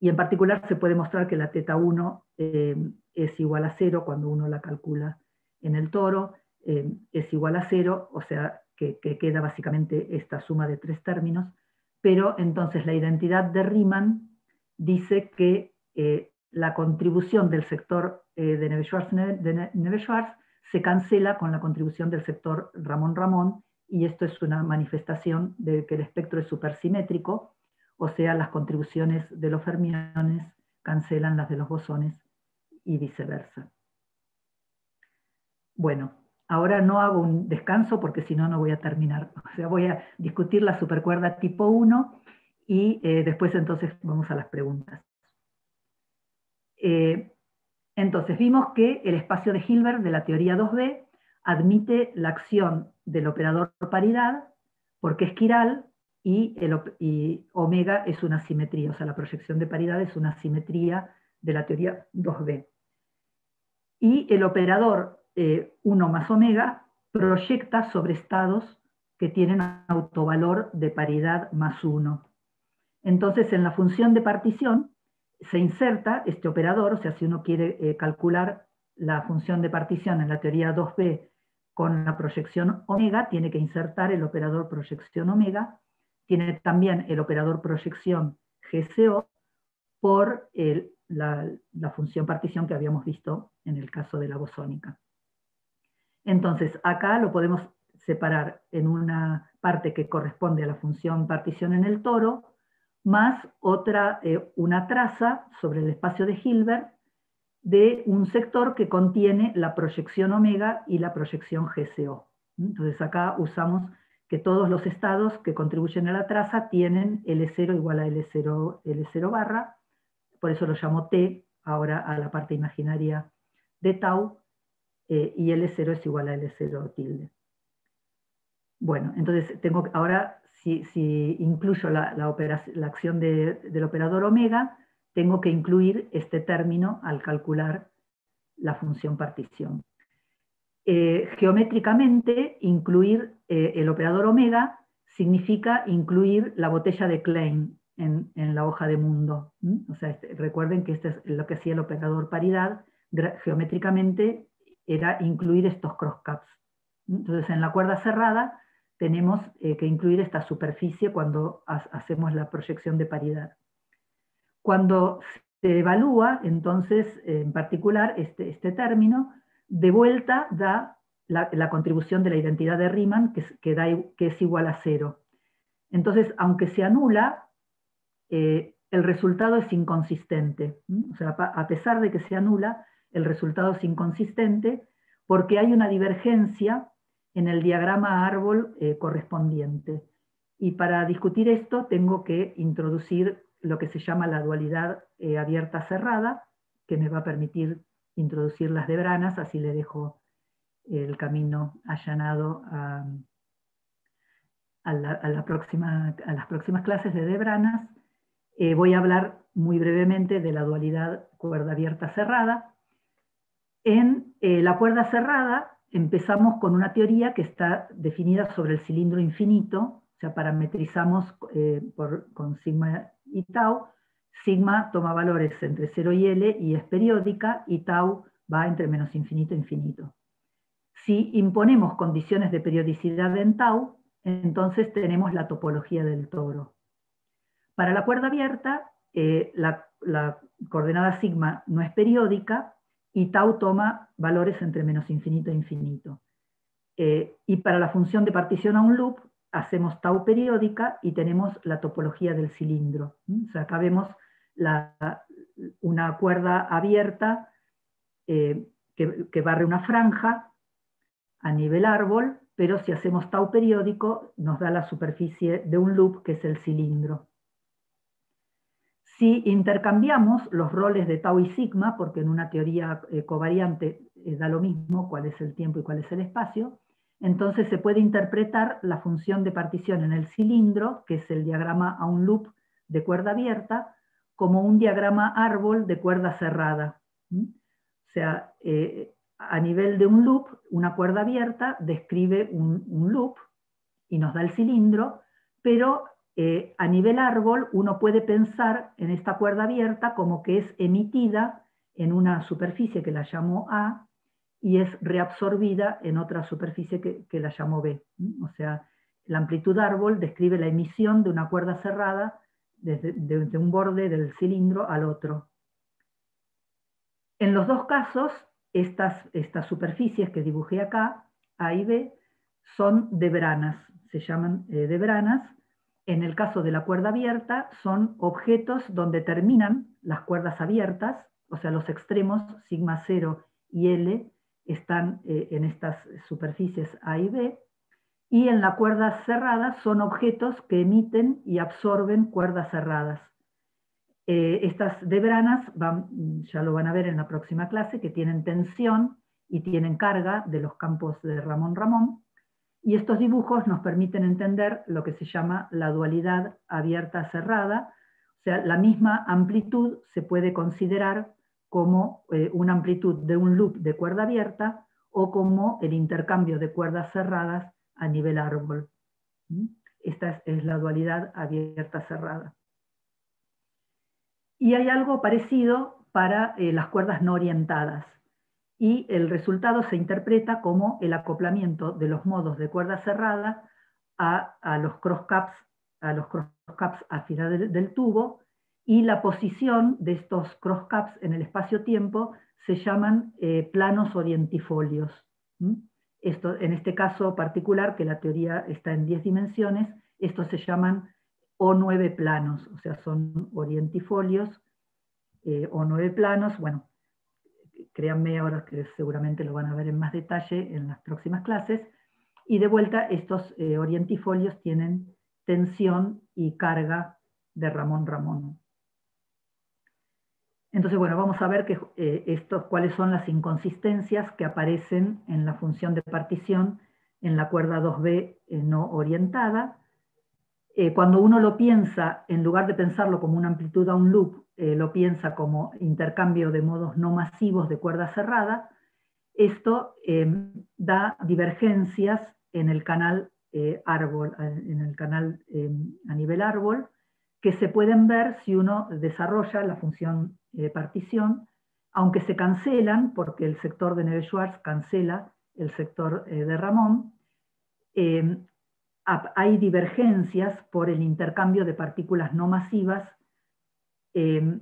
Y en particular se puede mostrar que la teta 1 eh, es igual a 0 cuando uno la calcula en el toro, eh, es igual a 0, o sea que, queda básicamente esta suma de tres términos, pero entonces la identidad de Riemann dice que eh, la contribución del sector de Neve-Schwarz se cancela con la contribución del sector Ramón-Ramón, y esto es una manifestación de que el espectro es supersimétrico, o sea, las contribuciones de los fermiones cancelan las de los bosones y viceversa. Bueno, ahora no hago un descanso porque si no, no voy a terminar. O sea, voy a discutir la supercuerda tipo 1 y eh, después entonces vamos a las preguntas. Eh, entonces, vimos que el espacio de Hilbert de la teoría 2B admite la acción del operador paridad porque es quiral y, omega es una simetría, o sea, la proyección de paridad es una simetría de la teoría 2B. Y el operador 1 eh, más omega proyecta sobre estados que tienen autovalor de paridad más 1. Entonces, en la función de partición se inserta este operador, o sea, si uno quiere eh, calcular la función de partición en la teoría 2B con la proyección omega, tiene que insertar el operador proyección omega tiene también el operador proyección GCO por la, función partición que habíamos visto en el caso de la bosónica. Entonces, acá lo podemos separar en una parte que corresponde a la función partición en el toro, más otra, eh, una traza sobre el espacio de Hilbert de un sector que contiene la proyección omega y la proyección GCO. Entonces acá usamos que todos los estados que contribuyen a la traza tienen L0 igual a L0, L0 barra, por eso lo llamo T, ahora a la parte imaginaria de tau, eh, y L0 es igual a L0 tilde. Bueno, entonces tengo ahora, si, incluyo la, la, acción del operador omega, tengo que incluir este término al calcular la función partición. Eh, geométricamente, incluir eh, el operador omega significa incluir la botella de Klein en, la hoja de mundo. O sea, este, recuerden que esto es lo que hacía el operador paridad, geométricamente era incluir estos crosscaps. Entonces, en la cuerda cerrada tenemos eh, que incluir esta superficie cuando hacemos la proyección de paridad. Cuando se evalúa, entonces, en particular, este, este término, de vuelta da la, contribución de la identidad de Riemann, que, da, que, es igual a cero. Entonces, aunque se anula, eh, el resultado es inconsistente. O sea, a pesar de que se anula, el resultado es inconsistente porque hay una divergencia en el diagrama árbol eh, correspondiente. Y para discutir esto tengo que introducir lo que se llama la dualidad eh, abierta-cerrada, que me va a permitir introducir las debranas, así le dejo el camino allanado a, las próximas clases de debranas. Eh, voy a hablar muy brevemente de la dualidad cuerda abierta cerrada. En eh, la cuerda cerrada empezamos con una teoría que está definida sobre el cilindro infinito, o sea, parametrizamos eh, con sigma y tau, Sigma toma valores entre 0 y L y es periódica, y tau va entre menos infinito e infinito. Si imponemos condiciones de periodicidad en tau, entonces tenemos la topología del toro. Para la cuerda abierta, eh, la, coordenada sigma no es periódica y tau toma valores entre menos infinito e infinito. Eh, y para la función de partición a un loop, hacemos tau periódica y tenemos la topología del cilindro. O sea, acá vemos una cuerda abierta eh, que, barre una franja a nivel árbol, pero si hacemos tau periódico nos da la superficie de un loop que es el cilindro. Si intercambiamos los roles de tau y sigma, porque en una teoría eh, covariante eh, da lo mismo cuál es el tiempo y cuál es el espacio, entonces se puede interpretar la función de partición en el cilindro, que es el diagrama a un loop de cuerda abierta, como un diagrama árbol de cuerda cerrada. O sea, eh, a nivel de un loop, una cuerda abierta describe un, loop y nos da el cilindro, pero eh, a nivel árbol uno puede pensar en esta cuerda abierta como que es emitida en una superficie que la llamo A y es reabsorbida en otra superficie que, la llamo B. O sea, la amplitud árbol describe la emisión de una cuerda cerrada desde, un borde del cilindro al otro. En los dos casos, estas, estas superficies que dibujé acá, A y B, son debranas, se llaman eh, debranas. En el caso de la cuerda abierta, son objetos donde terminan las cuerdas abiertas, o sea, los extremos sigma 0 y L están eh, en estas superficies A y B, y en la cuerda cerrada son objetos que emiten y absorben cuerdas cerradas. Eh, estas debranas, ya lo van a ver en la próxima clase, que tienen tensión y tienen carga de los campos de Ramón Ramón, y estos dibujos nos permiten entender lo que se llama la dualidad abierta-cerrada, o sea, la misma amplitud se puede considerar como eh, una amplitud de un loop de cuerda abierta o como el intercambio de cuerdas cerradas a nivel árbol. ¿Mm? Esta es, la dualidad abierta-cerrada. Y hay algo parecido para eh, las cuerdas no orientadas. Y el resultado se interpreta como el acoplamiento de los modos de cuerda cerrada a, los crosscaps a los crosscaps a final del tubo y la posición de estos crosscaps en el espacio-tiempo se llaman eh, planos orientifolios. Esto, en este caso particular, que la teoría está en 10 dimensiones, estos se llaman O9 planos, o sea, son orientifolios eh, O9 planos. Bueno, créanme ahora que seguramente lo van a ver en más detalle en las próximas clases. Y de vuelta, estos eh, orientifolios tienen tensión y carga de Ramón Ramón. Entonces, bueno, vamos a ver que, eh, cuáles son las inconsistencias que aparecen en la función de partición en la cuerda 2B eh, no orientada. Eh, cuando uno lo piensa, en lugar de pensarlo como una amplitud a un loop, lo piensa como intercambio de modos no masivos de cuerda cerrada, esto em, da divergencias en el canal árbol, en el canal em, a nivel árbol, que se pueden ver si uno desarrolla la función de partición, aunque se cancelan, porque el sector de Neve-Schwarz cancela el sector eh, de Ramón, eh, hay divergencias por el intercambio de partículas no masivas eh,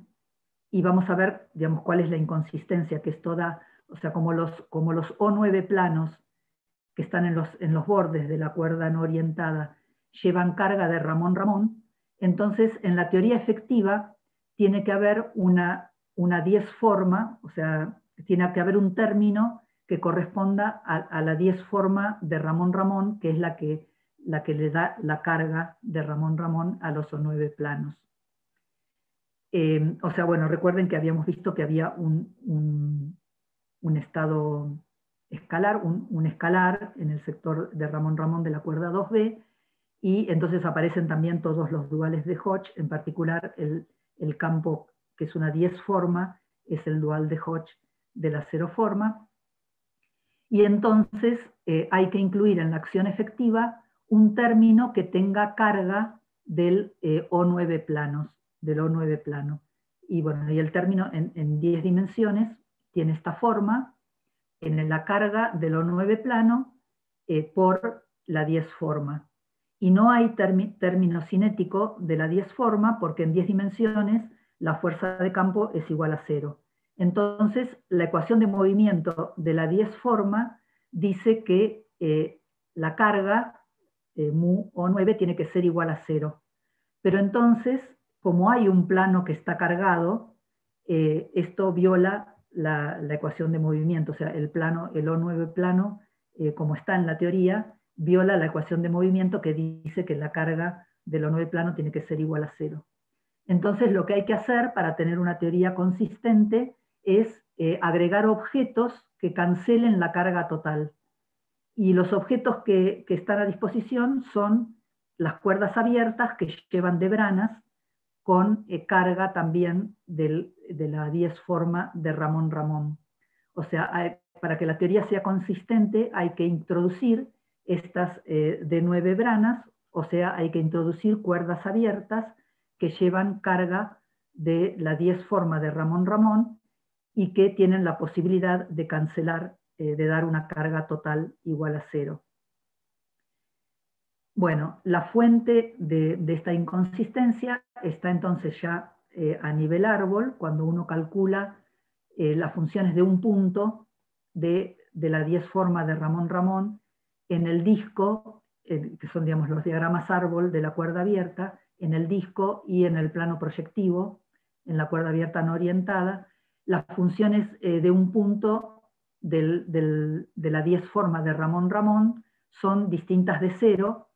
y vamos a ver digamos, cuál es la inconsistencia que esto da, o sea, como los, como los O9 planos que están en los, en los bordes de la cuerda no orientada llevan carga de Ramón-Ramón, entonces en la teoría efectiva tiene que haber una, una diez forma, o sea, tiene que haber un término que corresponda a, la diez forma de Ramón Ramón, que es la que, la que le da la carga de Ramón Ramón a los nueve planos. Eh, o sea, bueno, recuerden que habíamos visto que había un, un, estado escalar, un, un, escalar en el sector de Ramón Ramón de la cuerda 2B, y entonces aparecen también todos los duales de Hodge, en particular el, el campo que es una 10 forma es el dual de Hodge de la cero forma. Y entonces eh, hay que incluir en la acción efectiva un término que tenga carga del eh, O9 planos, del O9 plano. Y bueno, y el término en, 10 dimensiones tiene esta forma, en la carga del O9 plano eh, por la 10 forma. Y no hay término cinético de la 10 forma porque en 10 dimensiones la fuerza de campo es igual a cero. Entonces, la ecuación de movimiento de la 10 forma dice que eh, la carga eh, mu o 9 tiene que ser igual a cero. Pero entonces, como hay un plano que está cargado, eh, esto viola la, ecuación de movimiento, o sea, el plano, el O9 plano, como está en la teoría, viola la ecuación de movimiento que dice que la carga del O9 plano tiene que ser igual a cero. Entonces lo que hay que hacer para tener una teoría consistente es eh, agregar objetos que cancelen la carga total. Y los objetos que, están a disposición son las cuerdas abiertas que llevan de branas con eh, carga también de la 10 forma de Ramón Ramón. O sea, para que la teoría sea consistente hay que introducir estas eh, de nueve branas, o sea, hay que introducir cuerdas abiertas que llevan carga de la 10 forma de Ramón Ramón y que tienen la posibilidad de cancelar, eh, de dar una carga total igual a cero. Bueno, la fuente de, esta inconsistencia está entonces ya eh, a nivel árbol, cuando uno calcula las funciones de un punto de, la 10 forma de Ramón Ramón en el disco, que son digamos, los diagramas árbol de la cuerda abierta, en el disco y en el plano proyectivo, en la cuerda abierta no orientada, las funciones eh, de un punto de la 10 forma de Ramón Ramón son distintas de cero,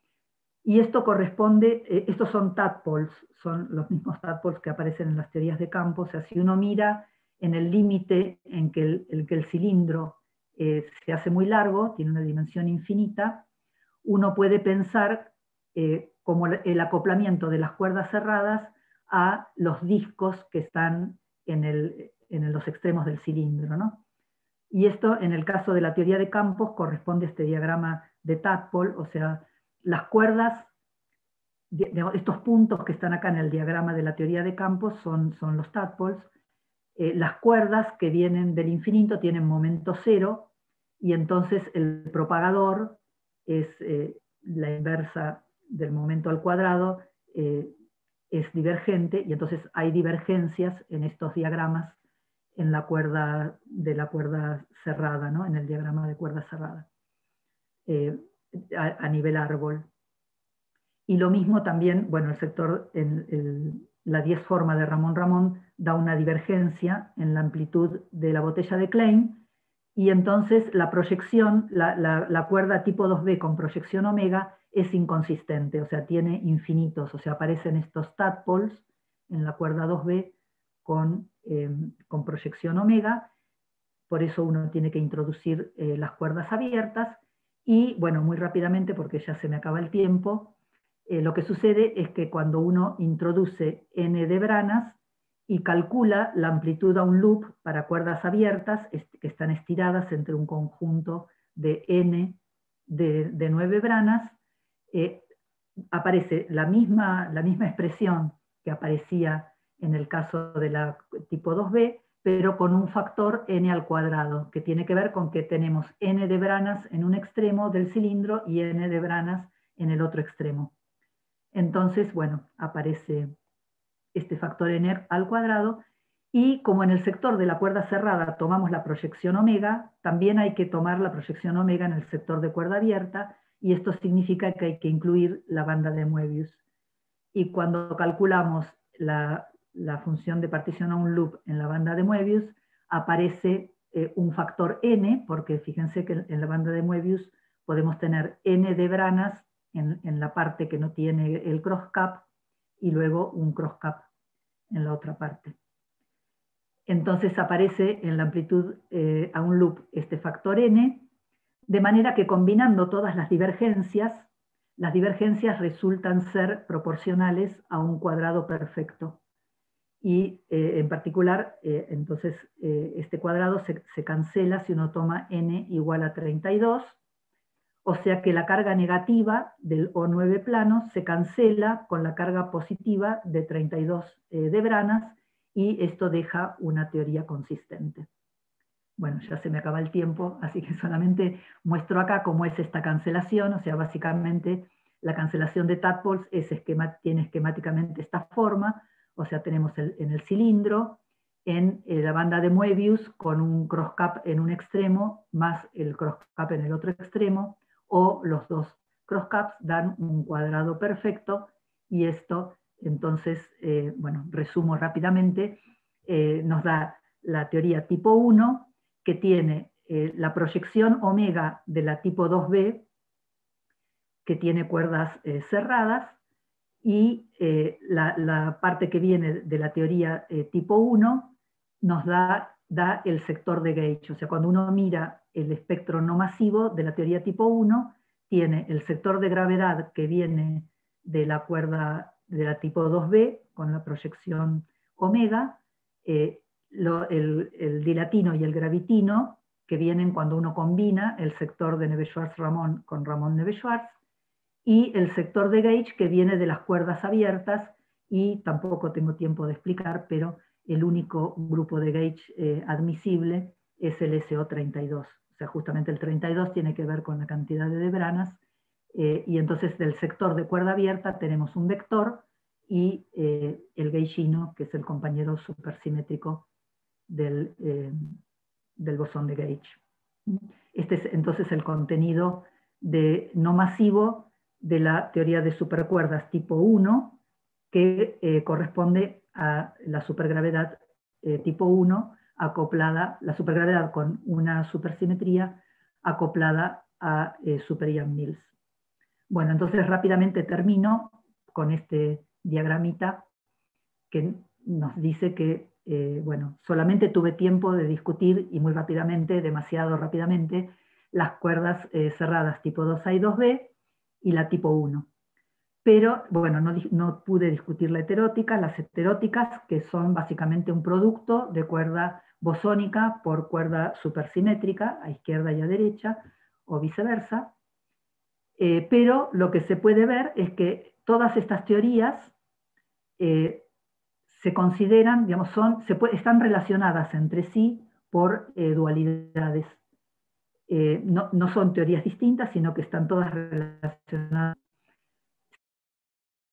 y esto corresponde, eh, estos son tadpoles, son los mismos tadpoles que aparecen en las teorías de campo, o sea, si uno mira en el límite en que el, que el cilindro eh, se hace muy largo, tiene una dimensión infinita, uno puede pensar como el acoplamiento de las cuerdas cerradas a los discos que están en el, en los extremos del cilindro. ¿no? Y esto, en el caso de la teoría de campos, corresponde a este diagrama de Tadpole, o sea, las cuerdas, estos puntos que están acá en el diagrama de la teoría de campos son, son los Tadpoles. Eh, las cuerdas que vienen del infinito tienen momento cero, y entonces el propagador es eh, la inversa del momento al cuadrado, eh, es divergente, y entonces hay divergencias en estos diagramas en la cuerda de la cuerda cerrada, ¿no? en el diagrama de cuerda cerrada, eh, a, nivel árbol. Y lo mismo también, bueno, el sector, la 10 forma de Ramón Ramón da una divergencia en la amplitud de la botella de Klein, y entonces la proyección, la, cuerda tipo 2B con proyección omega es inconsistente, o sea, tiene infinitos, o sea, aparecen estos tadpoles en la cuerda 2B con Em, con proyección omega, por eso uno tiene que introducir eh, las cuerdas abiertas. Y, bueno, muy rápidamente, porque ya se me acaba el tiempo, eh, lo que sucede es que cuando uno introduce n de branas y calcula la amplitud a un loop para cuerdas abiertas que están estiradas entre un conjunto de n de, nueve branas, eh, aparece la misma, la misma expresión que aparecía en el caso de la tipo 2b, pero con un factor n al cuadrado, que tiene que ver con que tenemos n de branas en un extremo del cilindro y n de branas en el otro extremo. Entonces, bueno, aparece este factor n al cuadrado, y como en el sector de la cuerda cerrada tomamos la proyección omega, también hay que tomar la proyección omega en el sector de cuerda abierta, y esto significa que hay que incluir la banda de Möbius. Y cuando calculamos la función de partición a un loop en la banda de Möbius, aparece eh, un factor n, porque fíjense que en la banda de Möbius podemos tener n de branas en, la parte que no tiene el cross cap y luego un cross cap en la otra parte. Entonces aparece en la amplitud eh, a un loop este factor n, de manera que combinando todas las divergencias, las divergencias resultan ser proporcionales a un cuadrado perfecto y eh, en particular, eh, entonces este cuadrado se, se, cancela si uno toma n igual a 32, o sea que la carga negativa del O9 plano se cancela con la carga positiva de 32 de Branas y esto deja una teoría consistente. Bueno, ya se me acaba el tiempo, así que solamente muestro acá cómo es esta cancelación, o sea, básicamente la cancelación de tadpoles es esquema, tiene esquemáticamente esta forma, o sea, tenemos en el cilindro, en, eh, la banda de Möbius con un cross cap en un extremo más el cross cap en el otro extremo, o los dos cross caps dan un cuadrado perfecto y esto entonces, eh, bueno, resumo rápidamente, eh, nos da la teoría tipo 1 que tiene la proyección omega de la tipo 2b que tiene cuerdas cerradas y eh, la, parte que viene de la teoría eh, tipo 1 nos da, da el sector de gauge. O sea, cuando uno mira el espectro no masivo de la teoría tipo 1, tiene el sector de gravedad que viene de la cuerda de la tipo 2B con la proyección omega, eh, el, dilatino y el gravitino, que vienen cuando uno combina el sector de Neve-Schwarz-Ramón con Ramón-Neve-Schwarz, y el sector de gauge que viene de las cuerdas abiertas, y tampoco tengo tiempo de explicar, pero el único grupo de gauge eh, admisible es el SO32. O sea, justamente el 32 tiene que ver con la cantidad de debranas, eh, y entonces del sector de cuerda abierta tenemos un vector y eh, el gaugeino, que es el compañero supersimétrico del, del bosón de gauge. Este es entonces el contenido de no masivo de la teoría de supercuerdas tipo 1, que corresponde a la supergravedad eh, tipo 1 acoplada, la supergravedad con una supersimetría acoplada a eh, Super Ian Mills. Bueno, entonces rápidamente termino con este diagramita que nos dice que, bueno, solamente tuve tiempo de discutir y muy rápidamente, demasiado rápidamente, las cuerdas cerradas tipo 2A y 2B, y la tipo 1. Pero, bueno, no, pude discutir la heterótica, las heteróticas, que son básicamente un producto de cuerda bosónica por cuerda supersimétrica, a izquierda y a derecha, o viceversa. Eh, pero lo que se puede ver es que todas estas teorías eh, se consideran, digamos, son, están relacionadas entre sí por eh, dualidades. Eh, no, son teorías distintas, sino que están todas relacionadas.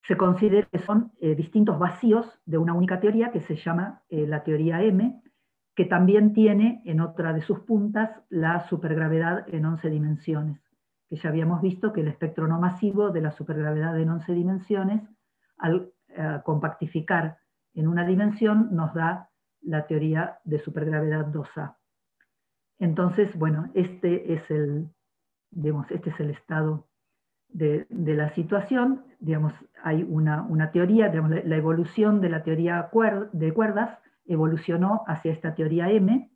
Se considera que son eh, distintos vacíos de una única teoría que se llama eh, la teoría M, que también tiene en otra de sus puntas la supergravedad en 11 dimensiones, que ya habíamos visto que el espectro no masivo de la supergravedad en 11 dimensiones, al compactificar en una dimensión, nos da la teoría de supergravedad 2A. Entonces, bueno, este es el, digamos, este es el estado de, la situación. Digamos, hay una, teoría, digamos, la, evolución de la teoría de cuerdas evolucionó hacia esta teoría M,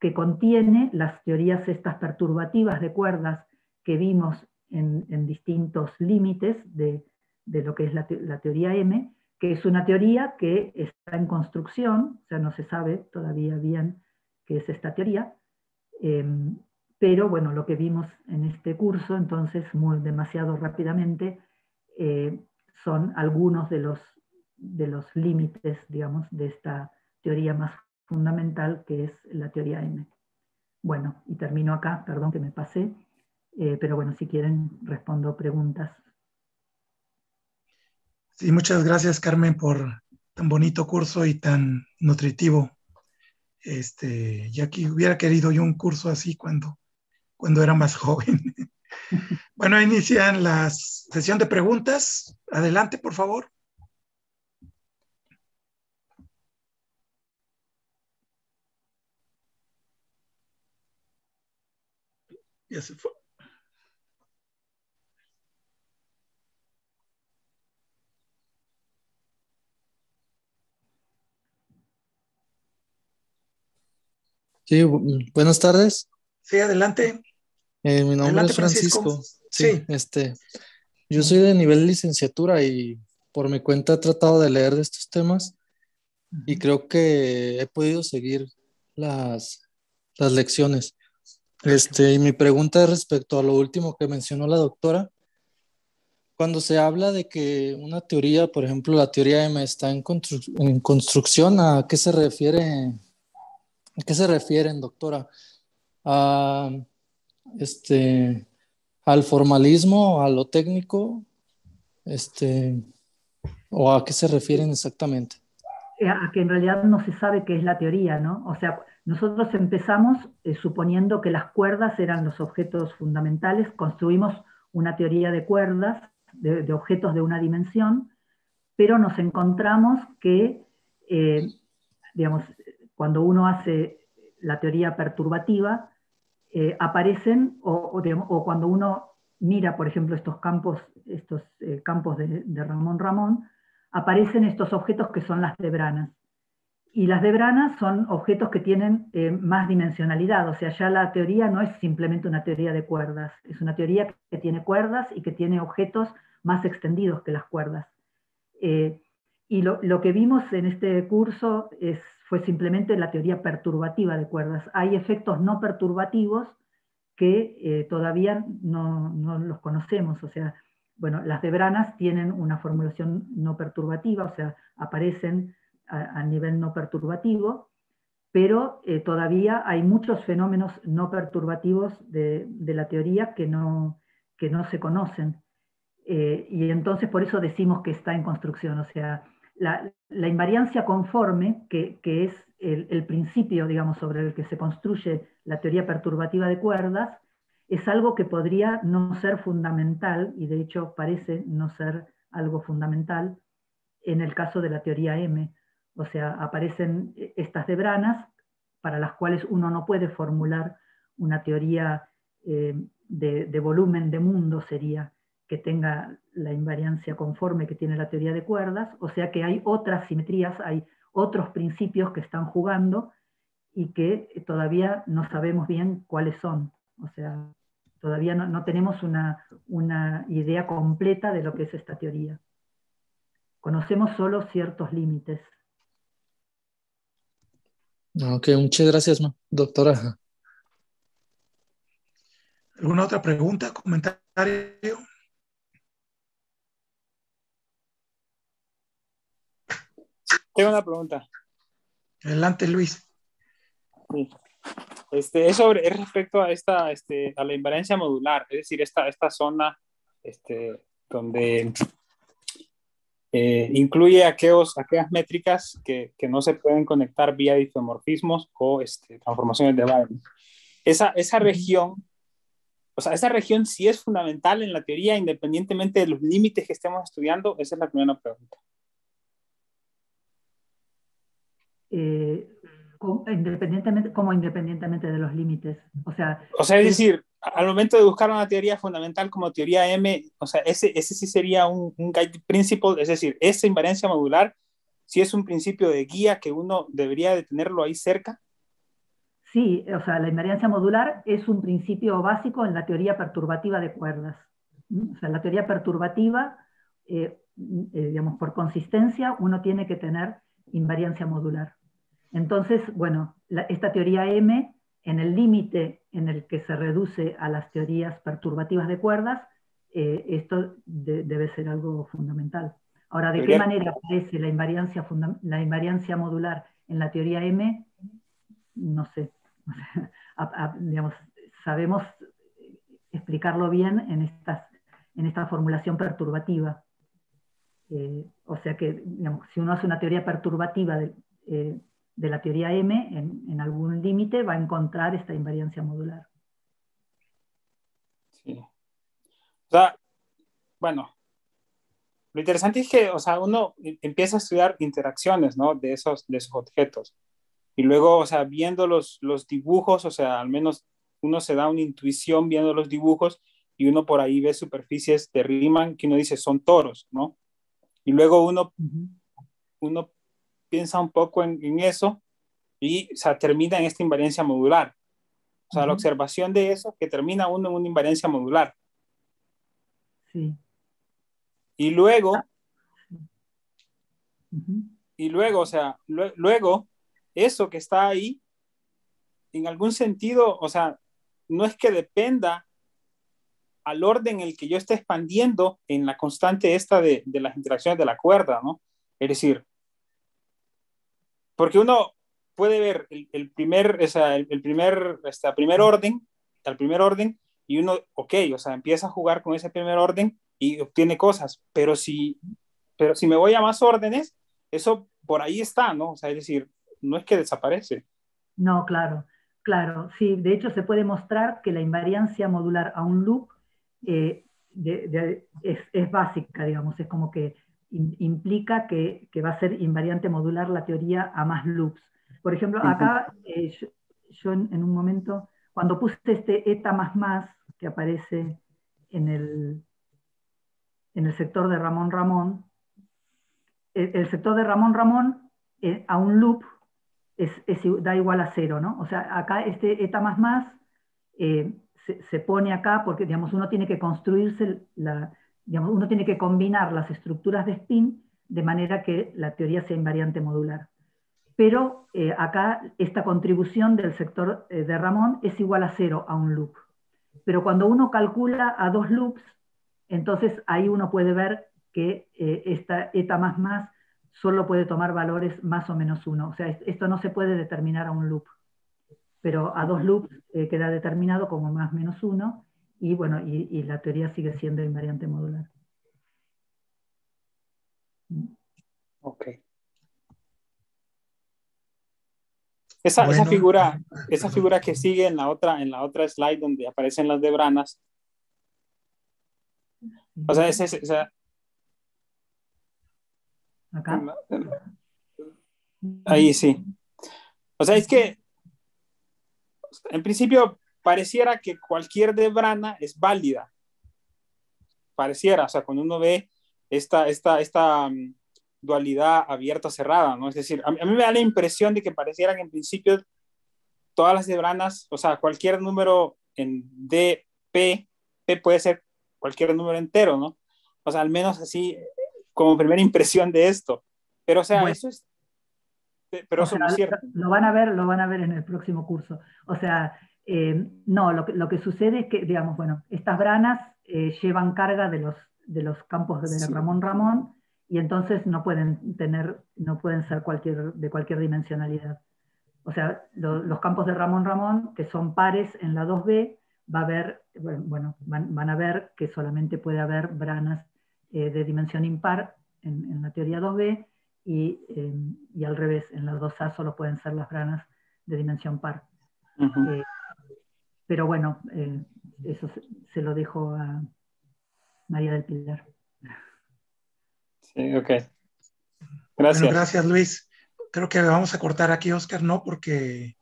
que contiene las teorías estas perturbativas de cuerdas que vimos en, distintos límites de, lo que es la, la, teoría M, que es una teoría que está en construcción, o sea, no se sabe todavía bien qué es esta teoría, Em, pero bueno, lo que vimos en este curso, entonces, muy demasiado rápidamente, eh, son algunos de los, de los límites, digamos, de esta teoría más fundamental que es la teoría M. Bueno, y termino acá, perdón que me pasé, eh, pero bueno, si quieren respondo preguntas. Sí, muchas gracias Carmen por tan bonito curso y tan nutritivo. Este, ya que hubiera querido yo un curso así cuando, cuando era más joven. Bueno, inician la sesión de preguntas. Adelante, por favor. Ya se fue. Sí, buenas tardes. Sí, adelante. Eh, mi nombre es Francisco. Sí, Este, yo soy de nivel licenciatura y por mi cuenta he tratado de leer de estos temas y creo que he podido seguir las, las lecciones. Este, y mi pregunta es respecto a lo último que mencionó la doctora. Cuando se habla de que una teoría, por ejemplo, la teoría M está en, en construcción, ¿a qué se refiere ¿A qué se refieren, doctora? ¿A, este, ¿Al formalismo, a lo técnico? Este, ¿O a qué se refieren exactamente? Eh, a que en realidad no se sabe qué es la teoría, ¿no? O sea, nosotros empezamos eh, suponiendo que las cuerdas eran los objetos fundamentales, construimos una teoría de cuerdas, de, objetos de una dimensión, pero nos encontramos que, eh, digamos, cuando uno hace la teoría perturbativa, eh, aparecen, o, cuando uno mira, por ejemplo, estos campos, estos, eh, campos de, Ramón Ramón, aparecen estos objetos que son las debranas. Y las debranas son objetos que tienen eh, más dimensionalidad, o sea, ya la teoría no es simplemente una teoría de cuerdas, es una teoría que tiene cuerdas y que tiene objetos más extendidos que las cuerdas. Y lo, que vimos en este curso es, fue simplemente la teoría perturbativa de cuerdas. Hay efectos no perturbativos que eh, todavía no, los conocemos. O sea, bueno, las debranas tienen una formulación no perturbativa, o sea, aparecen a, nivel no perturbativo, pero eh, todavía hay muchos fenómenos no perturbativos de, la teoría que no, que no se conocen. Eh, y entonces por eso decimos que está en construcción. O sea, la, invariancia conforme, que, es el, principio, digamos, sobre el que se construye la teoría perturbativa de cuerdas, es algo que podría no ser fundamental, y de hecho parece no ser algo fundamental, en el caso de la teoría M. O sea, aparecen estas debranas para las cuales uno no puede formular una teoría eh, de volumen de mundo, sería, que tenga la invariancia conforme que tiene la teoría de cuerdas, o sea que hay otras simetrías, hay otros principios que están jugando y que todavía no sabemos bien cuáles son. O sea, todavía no, tenemos una, idea completa de lo que es esta teoría. Conocemos solo ciertos límites. Ok, muchas gracias, doctora. ¿Alguna otra pregunta, comentario? Tengo una pregunta. Adelante, Luis. Este, es, sobre, respecto a, esta, este, a la invariancia modular, es decir, esta, esta zona este, donde eh, incluye aquellos, aquellas métricas que, que, no se pueden conectar vía difeomorfismos o este, transformaciones de Bayes. Esa, esa región, o sea, esa región sí es fundamental en la teoría, independientemente de los límites que estemos estudiando, esa es la primera pregunta. Eh, independientemente, como independientemente de los límites. O sea, o sea, es decir, al momento de buscar una teoría fundamental como teoría M, o sea, ese, ese sí sería un, un guide principle, es decir, esa invariancia modular, si es un principio de guía que uno debería de tenerlo ahí cerca. Sí, o sea, la invariancia modular es un principio básico en la teoría perturbativa de cuerdas. O sea, la teoría perturbativa, eh, eh, digamos, por consistencia, uno tiene que tener invariancia modular. Entonces, bueno, esta teoría M, en el límite en el que se reduce a las teorías perturbativas de cuerdas, eh, esto debe ser algo fundamental. Ahora, ¿de qué manera aparece la invariancia, la invariancia modular en la teoría M? No sé. digamos, sabemos explicarlo bien en, estas, en esta formulación perturbativa. Eh, o sea que, digamos, si uno hace una teoría perturbativa de, eh, de la teoría M, en, algún límite va a encontrar esta invariancia modular. Sí. O sea, bueno, lo interesante es que, o sea, uno empieza a estudiar interacciones, ¿no? De esos, de esos objetos. Y luego, o sea, viendo los, los dibujos, o sea, al menos uno se da una intuición viendo los dibujos y uno por ahí ve superficies de Riemann que uno dice son toros, ¿no? Y luego uno, uno piensa un poco en, eso y se termina en esta invariancia modular. O sea, la observación de eso que termina uno en una invariancia modular. Sí. Y luego, y luego, o sea, luego, eso que está ahí, en algún sentido, o sea, no es que dependa al orden en el que yo esté expandiendo en la constante esta de, de las interacciones de la cuerda, ¿no? Es decir, porque uno puede ver el, primer, o sea, el, primer, este, primer orden, el primer orden, y uno, ok, o sea, empieza a jugar con ese primer orden y obtiene cosas, pero si, pero si me voy a más órdenes, eso por ahí está, ¿no? O sea, es decir, no es que desaparece. No, claro, claro, sí, de hecho se puede mostrar que la invariancia modular a un loop eh, es, es, básica, digamos, es como que implica que, va a ser invariante modular la teoría a más loops. Por ejemplo, acá eh, yo, en, un momento, cuando puse este eta más más, que aparece en el, en el sector de Ramón Ramón, el, sector de Ramón Ramón eh, a un loop es, da igual a cero, ¿no? O sea, acá este eta más más eh, se, pone acá porque, digamos, uno tiene que construirse, la, digamos, uno tiene que combinar las estructuras de spin de manera que la teoría sea invariante modular. Pero eh, acá esta contribución del sector de Ramón es igual a cero a un loop. Pero cuando uno calcula a dos loops, entonces ahí uno puede ver que eh, esta eta más más solo puede tomar valores más o menos uno. O sea, esto no se puede determinar a un loop, pero a dos loops eh, queda determinado como más menos uno y bueno, y, la teoría sigue siendo invariante modular. Ok. Esa, esa, figura, esa figura que sigue en la otra, en la otra slide donde aparecen las debranas. O sea, es, esa, Acá. Ahí sí. O sea, es que en principio pareciera que cualquier debrana es válida. Pareciera, o sea, cuando uno ve esta, esta, esta um, dualidad abierta-cerrada, ¿no? Es decir, a mí, me da la impresión de que pareciera que en principio todas las debranas, o sea, cualquier número en D, P, P puede ser cualquier número entero, ¿no? O sea, al menos así como primera impresión de esto. Pero, o sea, eso es... Pero eso no es cierto. Lo van a ver, lo van a ver en el próximo curso. O sea, eh, no, lo que, lo que, sucede es que, digamos, bueno, estas branas eh, llevan carga de los, de los campos de Ramón Ramón y entonces no pueden tener, no pueden ser cualquier, de cualquier dimensionalidad. O sea, los campos de Ramón Ramón, que son pares en la 2B, va a haber, bueno, van, van a ver que solamente puede haber branas eh, de dimensión impar en, la teoría 2B y, eh, y, al revés, en la 2A solo pueden ser las branas de dimensión par. Eh, pero bueno, eso se, lo dejo a María del Pilar. Sí, ok. Gracias. gracias Luis. Creo que vamos a cortar aquí, Oscar, ¿no? Porque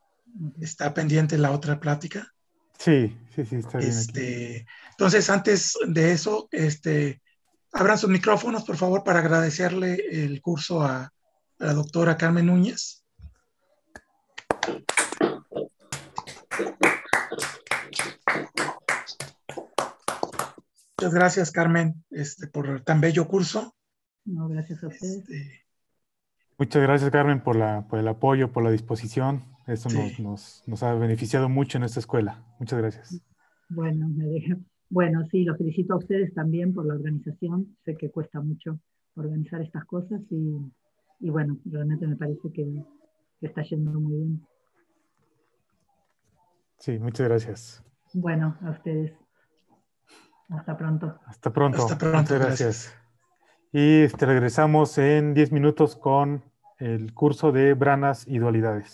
está pendiente la otra plática. Sí, sí, sí, está bien. Este, entonces, antes de eso, este, Abran sus micrófonos, por favor, para agradecerle el curso a, la doctora Carmen Núñez. Muchas gracias, Carmen, este, por tan bello curso. No, gracias a ustedes. Este, Muchas gracias, Carmen, por, la, por el apoyo, por la disposición. Eso nos, nos, nos, ha beneficiado mucho en esta escuela. Muchas gracias. Bueno, me dejo. Bueno, sí, los felicito a ustedes también por la organización. Sé que cuesta mucho organizar estas cosas y, bueno, realmente me parece que, está yendo muy bien. Sí, muchas gracias. Bueno, a ustedes. Hasta pronto. Hasta pronto. Hasta pronto. Muchas gracias. Y este, regresamos en 10 minutos con el curso de branas y dualidades.